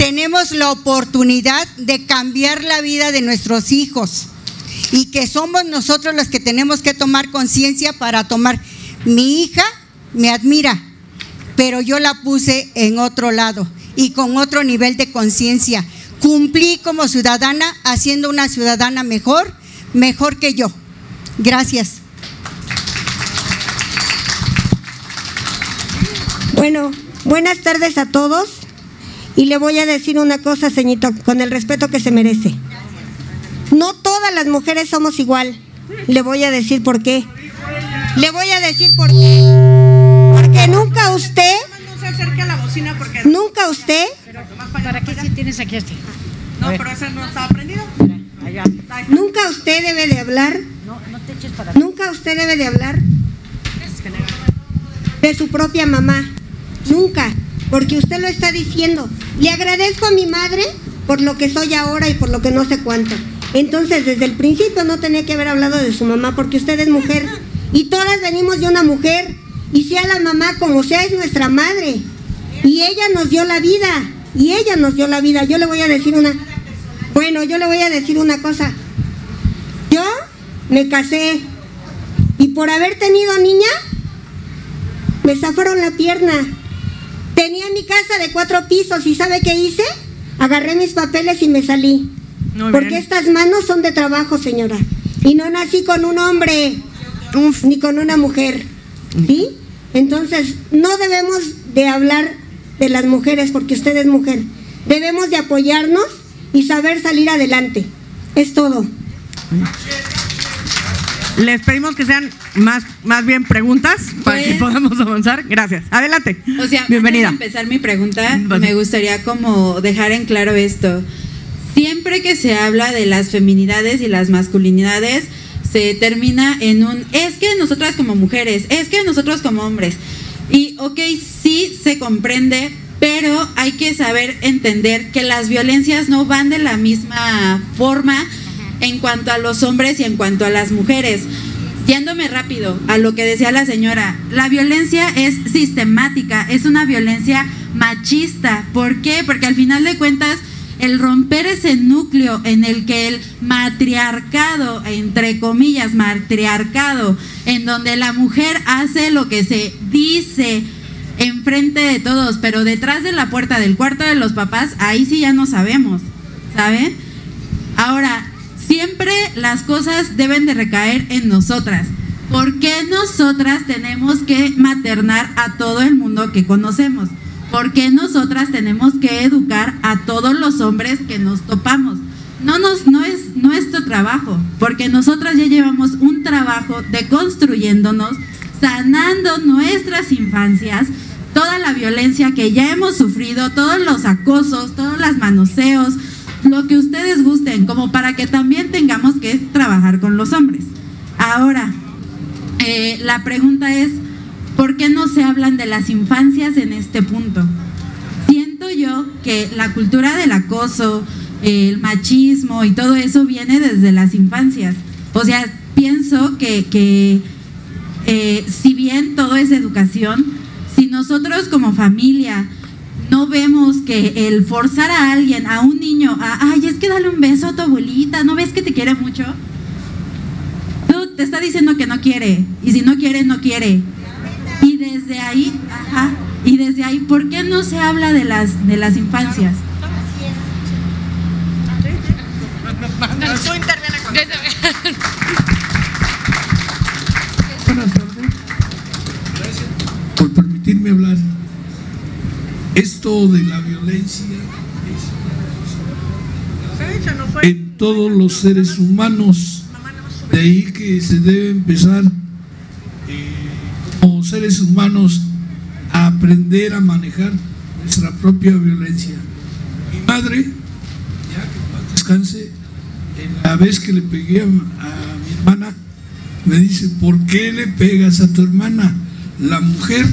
tenemos la oportunidad de cambiar la vida de nuestros hijos y que somos nosotros los que tenemos que tomar conciencia para tomar. Mi hija me admira, pero yo la puse en otro lado y con otro nivel de conciencia. Cumplí como ciudadana haciendo una ciudadana mejor, mejor que yo. Gracias. Bueno, buenas tardes a todos y le voy a decir una cosa, señorito, con el respeto que se merece. No todas las mujeres somos igual. Le voy a decir por qué. Le voy a decir por qué nunca usted. Nunca usted. ¿Para qué tienes aquí este? No, pero ese no estaba prendido. Nunca usted debe de hablar. Nunca usted debe de hablar de su propia mamá. Nunca. Porque usted lo está diciendo. Le agradezco a mi madre por lo que soy ahora y por lo que no sé cuánto. Entonces, desde el principio no tenía que haber hablado de su mamá porque usted es mujer. Y todas venimos de una mujer. Y sea la mamá como sea, es nuestra madre. Y ella nos dio la vida. Y ella nos dio la vida. Yo le voy a decir una... Bueno, yo le voy a decir una cosa. Yo me casé. Y por haber tenido niña, me zafaron la pierna. Tenía mi casa de cuatro pisos y ¿sabe qué hice? Agarré mis papeles y me salí. porque estas manos son de trabajo, señora. Y no nací con un hombre, ni con una mujer. ¿Sí? Entonces, no debemos de hablar de las mujeres porque usted es mujer. Debemos de apoyarnos y saber salir adelante. Es todo. Les pedimos que sean más, más bien preguntas para que pues, podamos avanzar. Gracias. Adelante. O sea, bienvenida. Antes de empezar mi pregunta, me gustaría como dejar en claro esto. Siempre que se habla de las feminidades y las masculinidades, se termina en un, es que nosotras como mujeres, es que nosotros como hombres. Y ok, sí se comprende, pero hay que saber entender que las violencias no van de la misma forma en cuanto a los hombres y en cuanto a las mujeres. Yéndome rápido a lo que decía la señora, la violencia es sistemática, es una violencia machista. ¿Por qué? Porque al final de cuentas el romper ese núcleo en el que el matriarcado, entre comillas, matriarcado, en donde la mujer hace lo que se dice enfrente de todos, pero detrás de la puerta del cuarto de los papás, ahí sí ya no sabemos, ¿saben? Ahora, siempre las cosas deben de recaer en nosotras. ¿Por qué nosotras tenemos que maternar a todo el mundo que conocemos? ¿Por qué nosotras tenemos que educar a todos los hombres que nos topamos? No, nos, no es nuestro trabajo, porque nosotras ya llevamos un trabajo de construyéndonos, sanando nuestras infancias, toda la violencia que ya hemos sufrido, todos los acosos, todos los manoseos, lo que ustedes gusten, como para que también tengamos que trabajar con los hombres. Ahora, eh, la pregunta es, ¿Por qué no se hablan de las infancias en este punto? Siento yo que la cultura del acoso, el machismo y todo eso viene desde las infancias. O sea, pienso que, eh, si bien todo es educación, si nosotros como familia no vemos que el forzar a alguien, a un niño, a, ay, es que dale un beso a tu abuelita, ¿no ves que te quiere mucho? Tú te está diciendo que no quiere, y si no quiere, no quiere. Y desde ahí, ajá, y desde ahí, ¿por qué no se habla de las, de las infancias? Buenas tardes. Por permitirme hablar. Esto de la violencia en todos los seres humanos. De ahí que se debe empezar eh, como seres humanos a aprender a manejar nuestra propia violencia. Mi madre, ya que descanse, en la vez que le pegué a, a mi hermana, me dice, ¿por qué le pegas a tu hermana? La mujer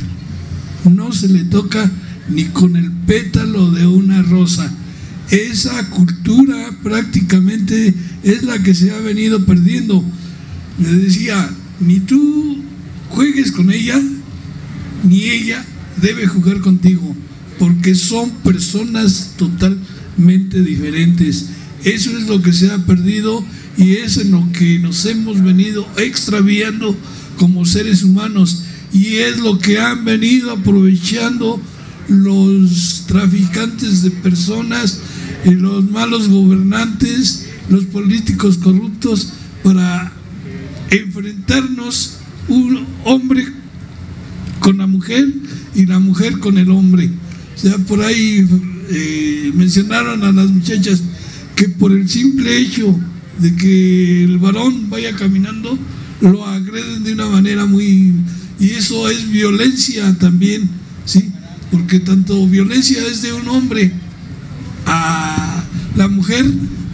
no se le toca ni con el pétalo de una rosa. Esa cultura prácticamente es la que se ha venido perdiendo. Le decía, ni tú juegues con ella, ni ella debe jugar contigo, porque son personas totalmente diferentes. Eso es lo que se ha perdido y es en lo que nos hemos venido extraviando como seres humanos y es lo que han venido aprovechando los traficantes de personas, y los malos gobernantes, los políticos corruptos para enfrentarnos un hombre con la mujer y la mujer con el hombre. O sea, por ahí eh, mencionaron a las muchachas que por el simple hecho de que el varón vaya caminando, lo agreden de una manera muy... Y eso es violencia también, ¿sí? Porque tanto violencia es de un hombre a la mujer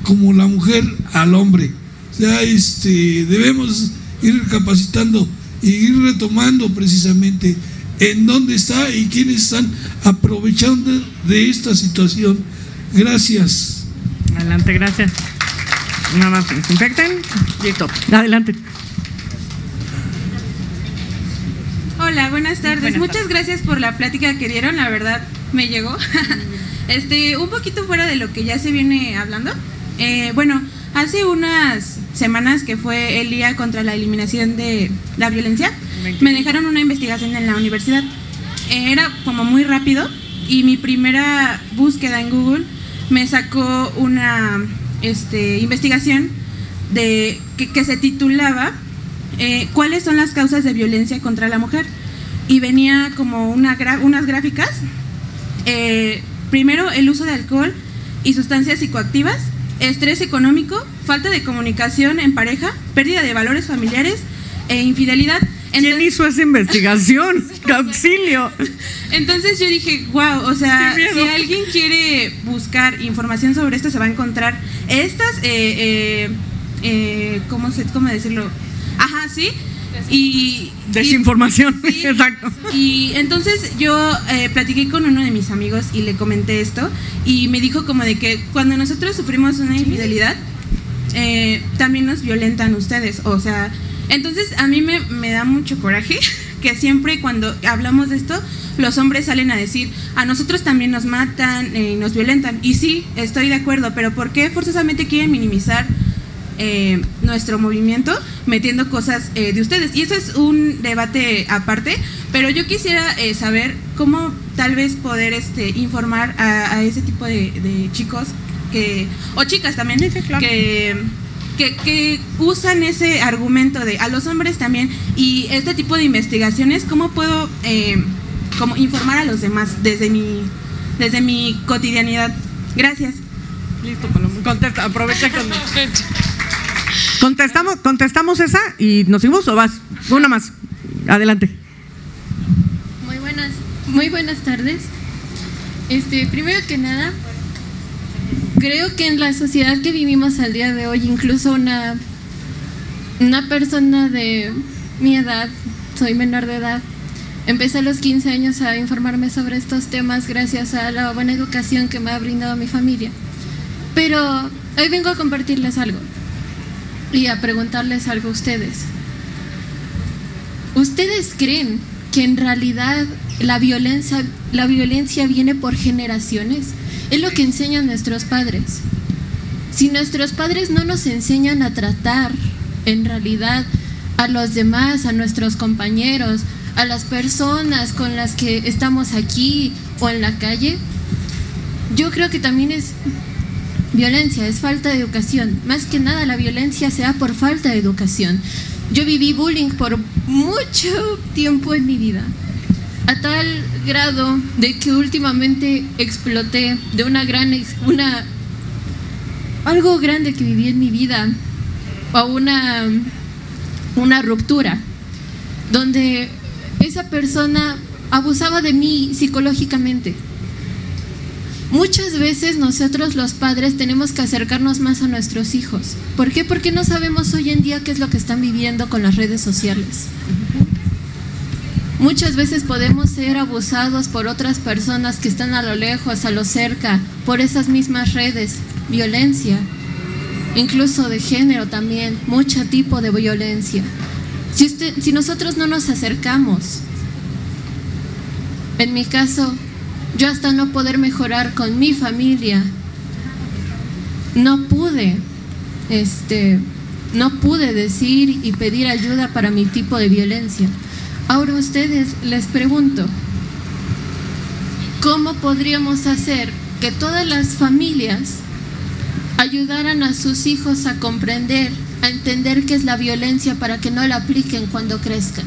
como la mujer al hombre. O sea, este, debemos ir capacitando y ir retomando precisamente en dónde está y quiénes están aprovechando de esta situación. Gracias. Adelante, gracias. Nada más desinfecten. Listo. Adelante. Hola, buenas tardes. Buenas Muchas tardes. gracias por la plática que dieron, la verdad me llegó. este, un poquito fuera de lo que ya se viene hablando. Eh, bueno, hace unas semanas que fue el día contra la eliminación de la violencia, me dejaron una investigación en la universidad. Eh, era como muy rápido y mi primera búsqueda en Google me sacó una este, investigación de que, que se titulaba eh, ¿Cuáles son las causas de violencia contra la mujer? Y venía como una unas gráficas. Eh, primero, el uso de alcohol y sustancias psicoactivas, estrés económico, falta de comunicación en pareja, pérdida de valores familiares e infidelidad. ¿Quién hizo esa investigación? ¡Auxilio! Entonces yo dije, wow, o sea, si alguien quiere buscar información sobre esto, se va a encontrar estas, eh, eh, eh, ¿cómo, se, ¿cómo decirlo? Ajá, sí. Y, Desinformación, Sí. exacto. y entonces yo eh, platiqué con uno de mis amigos y le comenté esto y me dijo como de que cuando nosotros sufrimos una infidelidad, eh, también nos violentan ustedes. O sea, entonces a mí me, me da mucho coraje que siempre cuando hablamos de esto, los hombres salen a decir, a nosotros también nos matan eh, y nos violentan. Y sí, estoy de acuerdo, pero ¿por qué forzosamente quieren minimizar eh, nuestro movimiento metiendo cosas eh, de ustedes. Y eso es un debate aparte, pero yo quisiera eh, saber cómo tal vez poder este, informar a, a ese tipo de, de chicos que, o chicas también que, que, que usan ese argumento de a los hombres también y este tipo de investigaciones, ¿cómo puedo eh, como informar a los demás desde mi, desde mi cotidianidad? Gracias. Listo, Paloma. Contesta, aprovecha cuando. Contestamos, contestamos esa y nos seguimos o vas. Una más. Adelante. Muy buenas, muy buenas tardes. Este, primero que nada, creo que en la sociedad que vivimos al día de hoy, incluso una, una persona de mi edad, soy menor de edad, empecé a los 15 años a informarme sobre estos temas gracias a la buena educación que me ha brindado mi familia. Pero hoy vengo a compartirles algo y a preguntarles algo a ustedes. ¿Ustedes creen que en realidad la violencia, la violencia viene por generaciones. Es lo que enseñan nuestros padres. Si nuestros padres no nos enseñan a tratar en realidad a los demás, a nuestros compañeros, a las personas con las que estamos aquí o en la calle, yo creo que también es violencia, es falta de educación. Más que nada la violencia se da por falta de educación. Yo viví bullying por mucho tiempo en mi vida, a tal grado de que últimamente exploté de una gran, una, algo grande que viví en mi vida, o una, una ruptura, donde esa persona abusaba de mí psicológicamente. Muchas veces nosotros los padres tenemos que acercarnos más a nuestros hijos. ¿Por qué? Porque no sabemos hoy en día qué es lo que están viviendo con las redes sociales. Muchas veces podemos ser abusados por otras personas que están a lo lejos, a lo cerca, por esas mismas redes. Violencia, incluso de género también, mucho tipo de violencia. Si, si nosotros no nos acercamos, en mi caso, yo hasta no poder mejorar con mi familia, no pude, este, no pude decir y pedir ayuda para mi tipo de violencia. Ahora ustedes les pregunto, ¿cómo podríamos hacer que todas las familias ayudaran a sus hijos a comprender, a entender qué es la violencia para que no la apliquen cuando crezcan?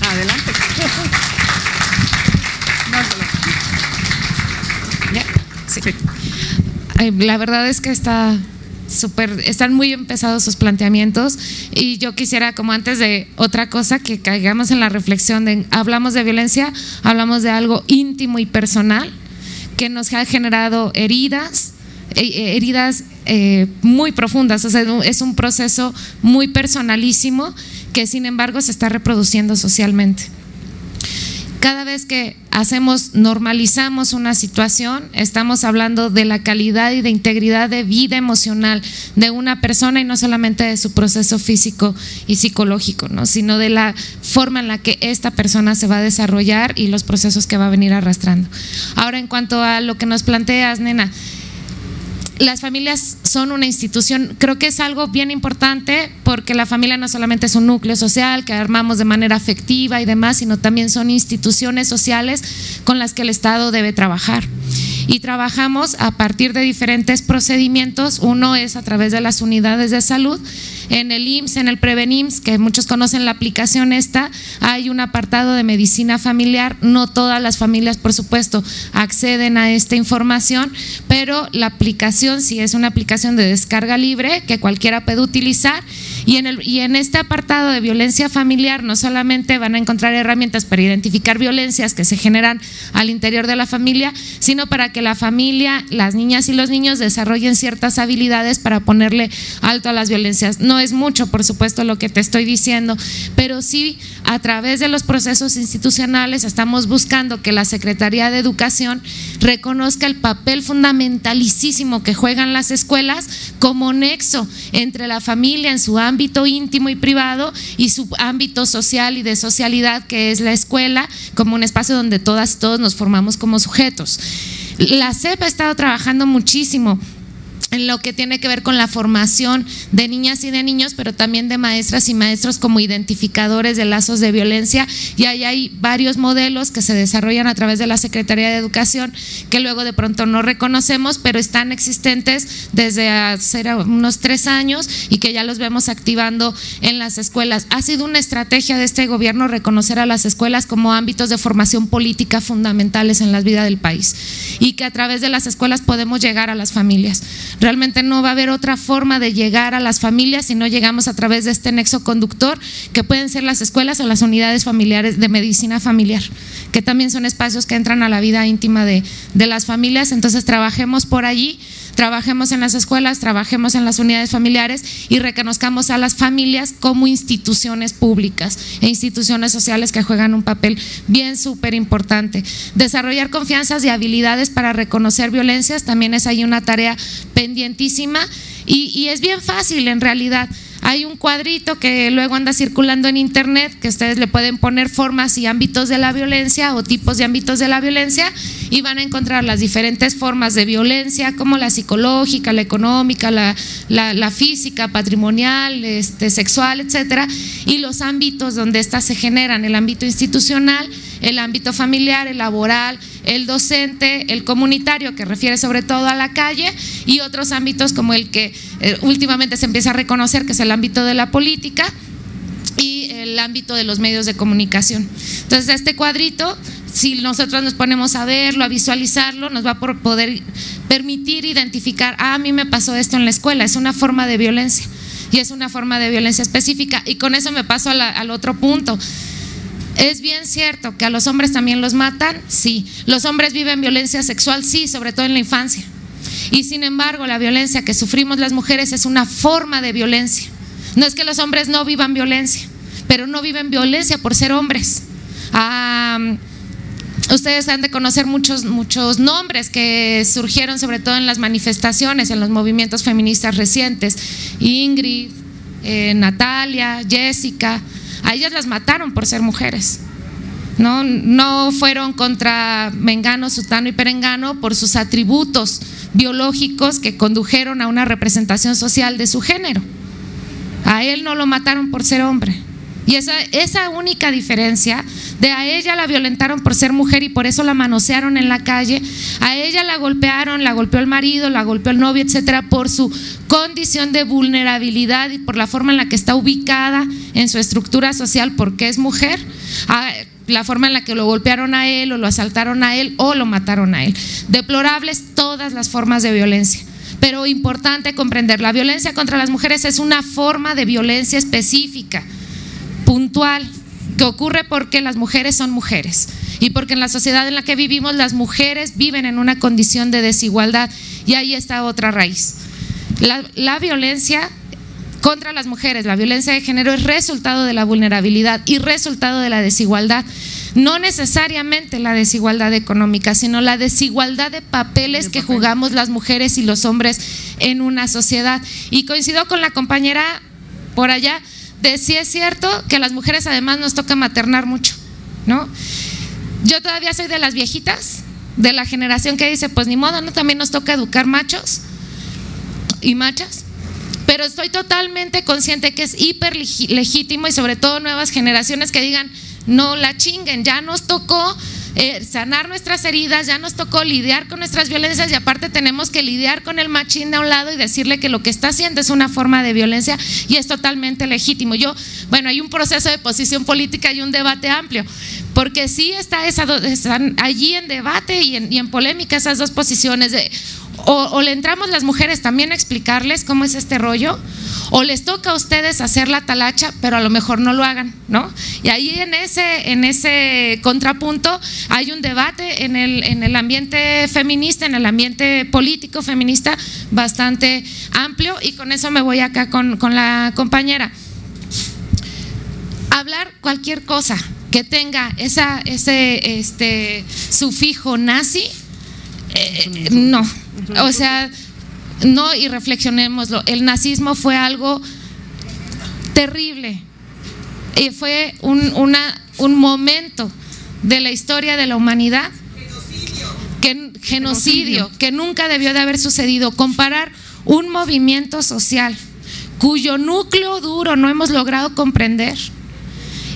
Adelante. La verdad es que está súper, están muy empezados sus planteamientos y yo quisiera como antes de otra cosa que caigamos en la reflexión de hablamos de violencia, hablamos de algo íntimo y personal que nos ha generado heridas, eh, heridas eh, muy profundas, o sea, es un proceso muy personalísimo que sin embargo se está reproduciendo socialmente cada vez que hacemos, normalizamos una situación, estamos hablando de la calidad y de integridad de vida emocional de una persona y no solamente de su proceso físico y psicológico, ¿no? sino de la forma en la que esta persona se va a desarrollar y los procesos que va a venir arrastrando. Ahora, en cuanto a lo que nos planteas, nena, las familias son una institución, creo que es algo bien importante porque la familia no solamente es un núcleo social que armamos de manera afectiva y demás, sino también son instituciones sociales con las que el Estado debe trabajar. Y trabajamos a partir de diferentes procedimientos, uno es a través de las unidades de salud, en el IMSS, en el Prevenims, que muchos conocen la aplicación esta, hay un apartado de medicina familiar. No todas las familias, por supuesto, acceden a esta información, pero la aplicación sí es una aplicación de descarga libre que cualquiera puede utilizar. Y en, el, y en este apartado de violencia familiar no solamente van a encontrar herramientas para identificar violencias que se generan al interior de la familia, sino para que la familia, las niñas y los niños desarrollen ciertas habilidades para ponerle alto a las violencias. No es mucho, por supuesto, lo que te estoy diciendo, pero sí a través de los procesos institucionales estamos buscando que la Secretaría de Educación reconozca el papel fundamentalísimo que juegan las escuelas como nexo entre la familia en su ámbito íntimo y privado y su ámbito social y de socialidad que es la escuela como un espacio donde todas y todos nos formamos como sujetos. La CEP ha estado trabajando muchísimo en lo que tiene que ver con la formación de niñas y de niños, pero también de maestras y maestros como identificadores de lazos de violencia. Y ahí hay varios modelos que se desarrollan a través de la Secretaría de Educación que luego de pronto no reconocemos, pero están existentes desde hace unos tres años y que ya los vemos activando en las escuelas. Ha sido una estrategia de este gobierno reconocer a las escuelas como ámbitos de formación política fundamentales en la vida del país y que a través de las escuelas podemos llegar a las familias Realmente no va a haber otra forma de llegar a las familias si no llegamos a través de este nexo conductor, que pueden ser las escuelas o las unidades familiares de medicina familiar, que también son espacios que entran a la vida íntima de, de las familias. Entonces trabajemos por allí trabajemos en las escuelas, trabajemos en las unidades familiares y reconozcamos a las familias como instituciones públicas e instituciones sociales que juegan un papel bien súper importante. Desarrollar confianzas y habilidades para reconocer violencias también es ahí una tarea pendientísima y, y es bien fácil en realidad hay un cuadrito que luego anda circulando en internet que ustedes le pueden poner formas y ámbitos de la violencia o tipos de ámbitos de la violencia y van a encontrar las diferentes formas de violencia como la psicológica, la económica, la, física, patrimonial, este, sexual, etcétera, y los ámbitos donde éstas se generan, el ámbito institucional, el ámbito familiar, el laboral, el docente, el comunitario, que refiere sobre todo a la calle, y otros ámbitos como el que eh, últimamente se empieza a reconocer, que es el ámbito de la política y el ámbito de los medios de comunicación. Entonces, este cuadrito, si nosotros nos ponemos a verlo, a visualizarlo, nos va a poder permitir identificar, ah, a mí me pasó esto en la escuela, es una forma de violencia y es una forma de violencia específica. Y con eso me paso al otro punto. ¿Es bien cierto que a los hombres también los matan? Sí. ¿Los hombres viven violencia sexual? Sí, sobre todo en la infancia. Y sin embargo, la violencia que sufrimos las mujeres es una forma de violencia. No es que los hombres no vivan violencia, pero no viven violencia por ser hombres. ustedes han de conocer muchos, muchos nombres que surgieron sobre todo en las manifestaciones, en los movimientos feministas recientes. Ingrid, eh, Natalia, Jessica, a ellas las mataron por ser mujeres. No, no fueron contra Mengano, Sutano y Perengano por sus atributos biológicos que condujeron a una representación social de su género. A él no lo mataron por ser hombre. Y esa, única diferencia, de a ella la violentaron por ser mujer y por eso la manosearon en la calle, a ella la golpearon, la golpeó el marido, la golpeó el novio, etcétera, por su condición de vulnerabilidad y por la forma en la que está ubicada en su estructura social porque es mujer, la forma en la que lo golpearon a él o lo asaltaron a él o lo mataron a él. Deplorables todas las formas de violencia pero importante comprender, la violencia contra las mujeres es una forma de violencia específica puntual que ocurre porque las mujeres son mujeres y porque en la sociedad en la que vivimos las mujeres viven en una condición de desigualdad y ahí está otra raíz. La, violencia contra las mujeres, la violencia de género es resultado de la vulnerabilidad y resultado de la desigualdad. No necesariamente la desigualdad económica, sino la desigualdad de papeles que jugamos las mujeres y los hombres en una sociedad. Y coincido con la compañera por allá, de sí es cierto que a las mujeres además nos toca maternar mucho, ¿no? Yo todavía soy de las viejitas, de la generación que dice, pues ni modo, ¿no? También nos toca educar machos y machas. Pero estoy totalmente consciente que es hiper legítimo y sobre todo nuevas generaciones que digan, no la chinguen, ya nos tocó eh, sanar nuestras heridas, ya nos tocó lidiar con nuestras violencias y aparte tenemos que lidiar con el machín de un lado y decirle que lo que está haciendo es una forma de violencia y es totalmente legítimo. Yo, bueno, hay un proceso de posición política y un debate amplio, porque sí está esa, están allí en debate y en, y en polémica esas dos posiciones de o, le entramos las mujeres también a explicarles cómo es este rollo, o les toca a ustedes hacer la talacha, pero a lo mejor no lo hagan, ¿no? Y ahí en ese, en ese contrapunto hay un debate en el, en el ambiente feminista, en el ambiente político feminista bastante amplio, y con eso me voy acá con, con la compañera. Hablar cualquier cosa que tenga esa, ese este, sufijo nazi, eh, no o sea, no, y reflexionémoslo, el nazismo fue algo terrible. Y fue un, una, un momento de la historia de la humanidad. Que, genocidio, que nunca debió de haber sucedido. Comparar un movimiento social cuyo núcleo duro no hemos logrado comprender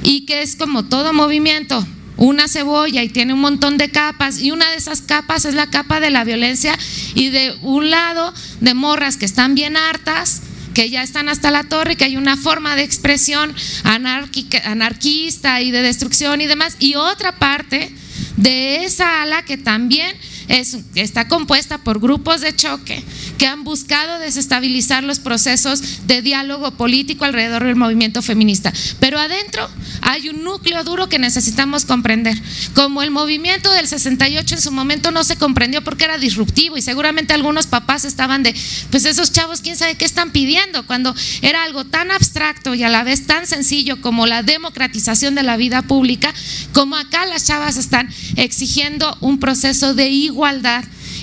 y que es como todo movimiento, una cebolla y tiene un montón de capas y una de esas capas es la capa de la violencia y de un lado de morras que están bien hartas que ya están hasta la torre, que hay una forma de expresión anarquista y de destrucción y demás, y otra parte de esa ala que también está compuesta por grupos de choque que han buscado desestabilizar los procesos de diálogo político alrededor del movimiento feminista. Pero adentro hay un núcleo duro que necesitamos comprender. Como el movimiento del 68 en su momento no se comprendió porque era disruptivo y seguramente algunos papás estaban de, pues esos chavos, quién sabe qué están pidiendo, cuando era algo tan abstracto y a la vez tan sencillo como la democratización de la vida pública, como acá las chavas están exigiendo un proceso de igualdad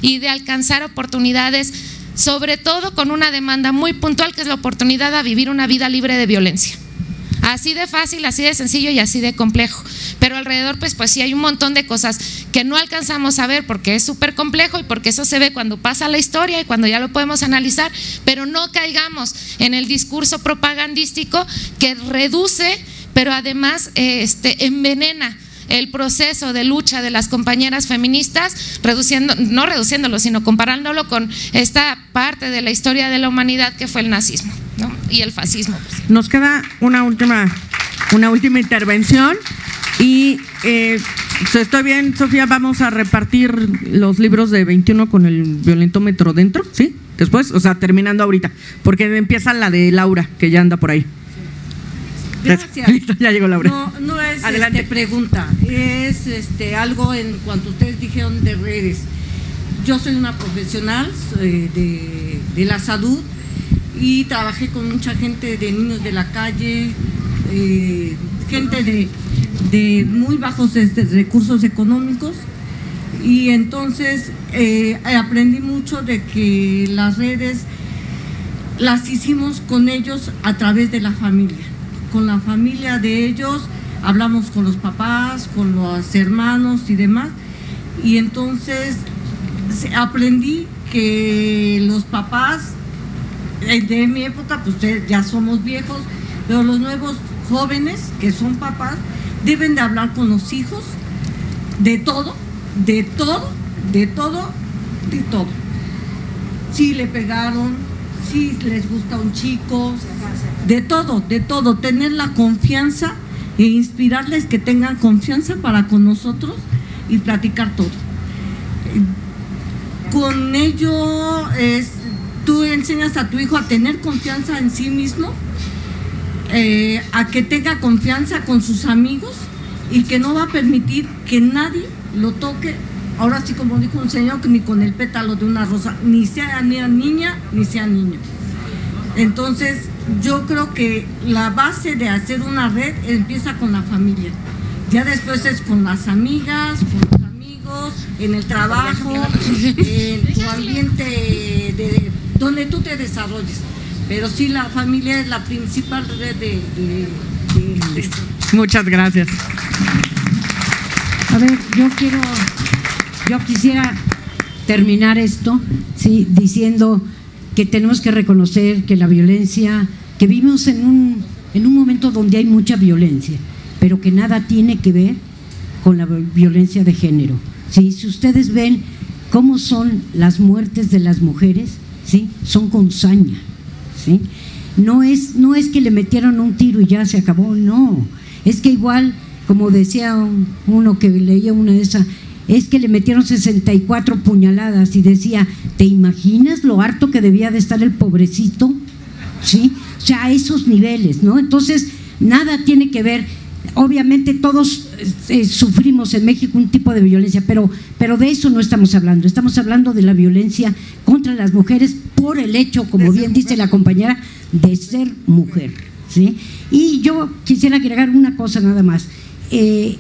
y de alcanzar oportunidades sobre todo con una demanda muy puntual que es la oportunidad de vivir una vida libre de violencia. Así de fácil, así de sencillo y así de complejo. Pero alrededor, pues, pues sí hay un montón de cosas que no alcanzamos a ver porque es súper complejo y porque eso se ve cuando pasa la historia y cuando ya lo podemos analizar, pero no caigamos en el discurso propagandístico que reduce, pero además este, envenena el proceso de lucha de las compañeras feministas, reduciendo, no reduciéndolo, sino comparándolo con esta parte de la historia de la humanidad que fue el nazismo y el fascismo. Nos queda una última, una última intervención y eh, estoy bien, Sofía, vamos a repartir los libros de 21 con el violentómetro dentro, ¿sí? Después, o sea, terminando ahorita, porque empieza la de Laura, que ya anda por ahí. Gracias. Listo, ya llegó Laura. No, no es este, pregunta, es este, algo en cuanto ustedes dijeron de redes. Yo soy una profesional de, de, la salud y trabajé con mucha gente de niños de la calle, eh, gente de, de, muy bajos recursos económicos y entonces eh, aprendí mucho de que las redes las hicimos con ellos a través de la familia con la familia de ellos, hablamos con los papás, con los hermanos y demás. Y entonces aprendí que los papás eh, de mi época, pues ya somos viejos, pero los nuevos jóvenes que son papás deben de hablar con los hijos de todo, de todo, de todo, de todo. Si le pegaron, si les gusta un chico, de todo, de todo, tener la confianza e inspirarles que tengan confianza para con nosotros y platicar todo. Con ello es, tú enseñas a tu hijo a tener confianza en sí mismo, eh, a que tenga confianza con sus amigos y que no va a permitir que nadie lo toque. Ahora sí, como dijo un señor, que ni con el pétalo de una rosa, ni sea ni niña ni sea niño. Entonces, yo creo que la base de hacer una red empieza con la familia. Ya después es con las amigas, con los amigos, en el trabajo, en tu ambiente de, donde tú te desarrolles. Pero sí, la familia es la principal red de, Muchas gracias. A ver, yo quiero, yo quisiera terminar esto, sí, diciendo que tenemos que reconocer que la violencia, que vivimos en un, en un momento donde hay mucha violencia, pero que nada tiene que ver con la violencia de género. ¿sí? Si ustedes ven cómo son las muertes de las mujeres, ¿sí? son con saña. ¿sí? No, es, no es que le metieron un tiro y ya se acabó, no. Es que igual, como decía uno que leía una de esas, es que le metieron 64 puñaladas y decía, ¿te imaginas lo harto que debía de estar el pobrecito? ¿Sí? O sea, a esos niveles, ¿no? Entonces, nada tiene que ver, obviamente todos eh, sufrimos en México un tipo de violencia, pero, pero de eso no estamos hablando, estamos hablando de la violencia contra las mujeres por el hecho, como bien dice la compañera, de ser mujer, ¿sí? Y yo quisiera agregar una cosa nada más. Eh,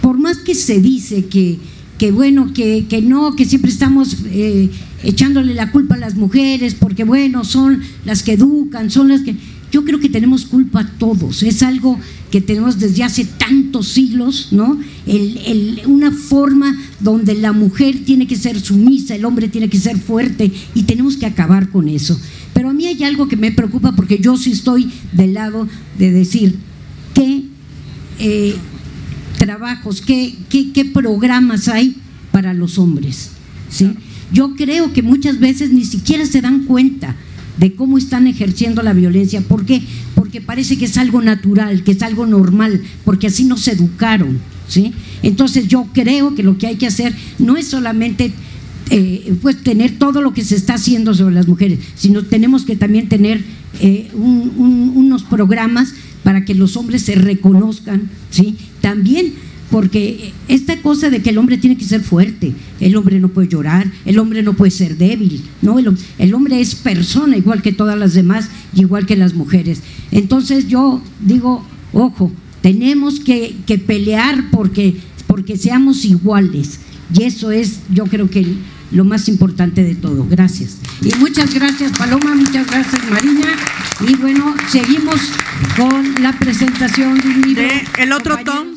por más que se dice que que bueno, que, que no, que siempre estamos eh, echándole la culpa a las mujeres, porque bueno, son las que educan, son las que... Yo creo que tenemos culpa todos, es algo que tenemos desde hace tantos siglos, ¿no? El, una forma donde la mujer tiene que ser sumisa, el hombre tiene que ser fuerte y tenemos que acabar con eso. Pero a mí hay algo que me preocupa porque yo sí estoy del lado de decir que eh, trabajos, qué, qué, programas hay para los hombres. ¿sí? Yo creo que muchas veces ni siquiera se dan cuenta de cómo están ejerciendo la violencia. ¿Por qué? Porque parece que es algo natural, que es algo normal, porque así nos educaron. ¿sí? Entonces yo creo que lo que hay que hacer no es solamente eh, pues tener todo lo que se está haciendo sobre las mujeres, sino tenemos que también tener eh, unos programas para que los hombres se reconozcan, ¿sí? También porque esta cosa de que el hombre tiene que ser fuerte, el hombre no puede llorar, el hombre no puede ser débil, ¿no? El, hombre es persona igual que todas las demás y igual que las mujeres. Entonces yo digo, ojo, tenemos que, pelear porque, porque seamos iguales. Y eso es, yo creo que lo más importante de todo. Gracias. Y muchas gracias Paloma, muchas gracias Marina. Y bueno, seguimos con la presentación de un libro. el otro tom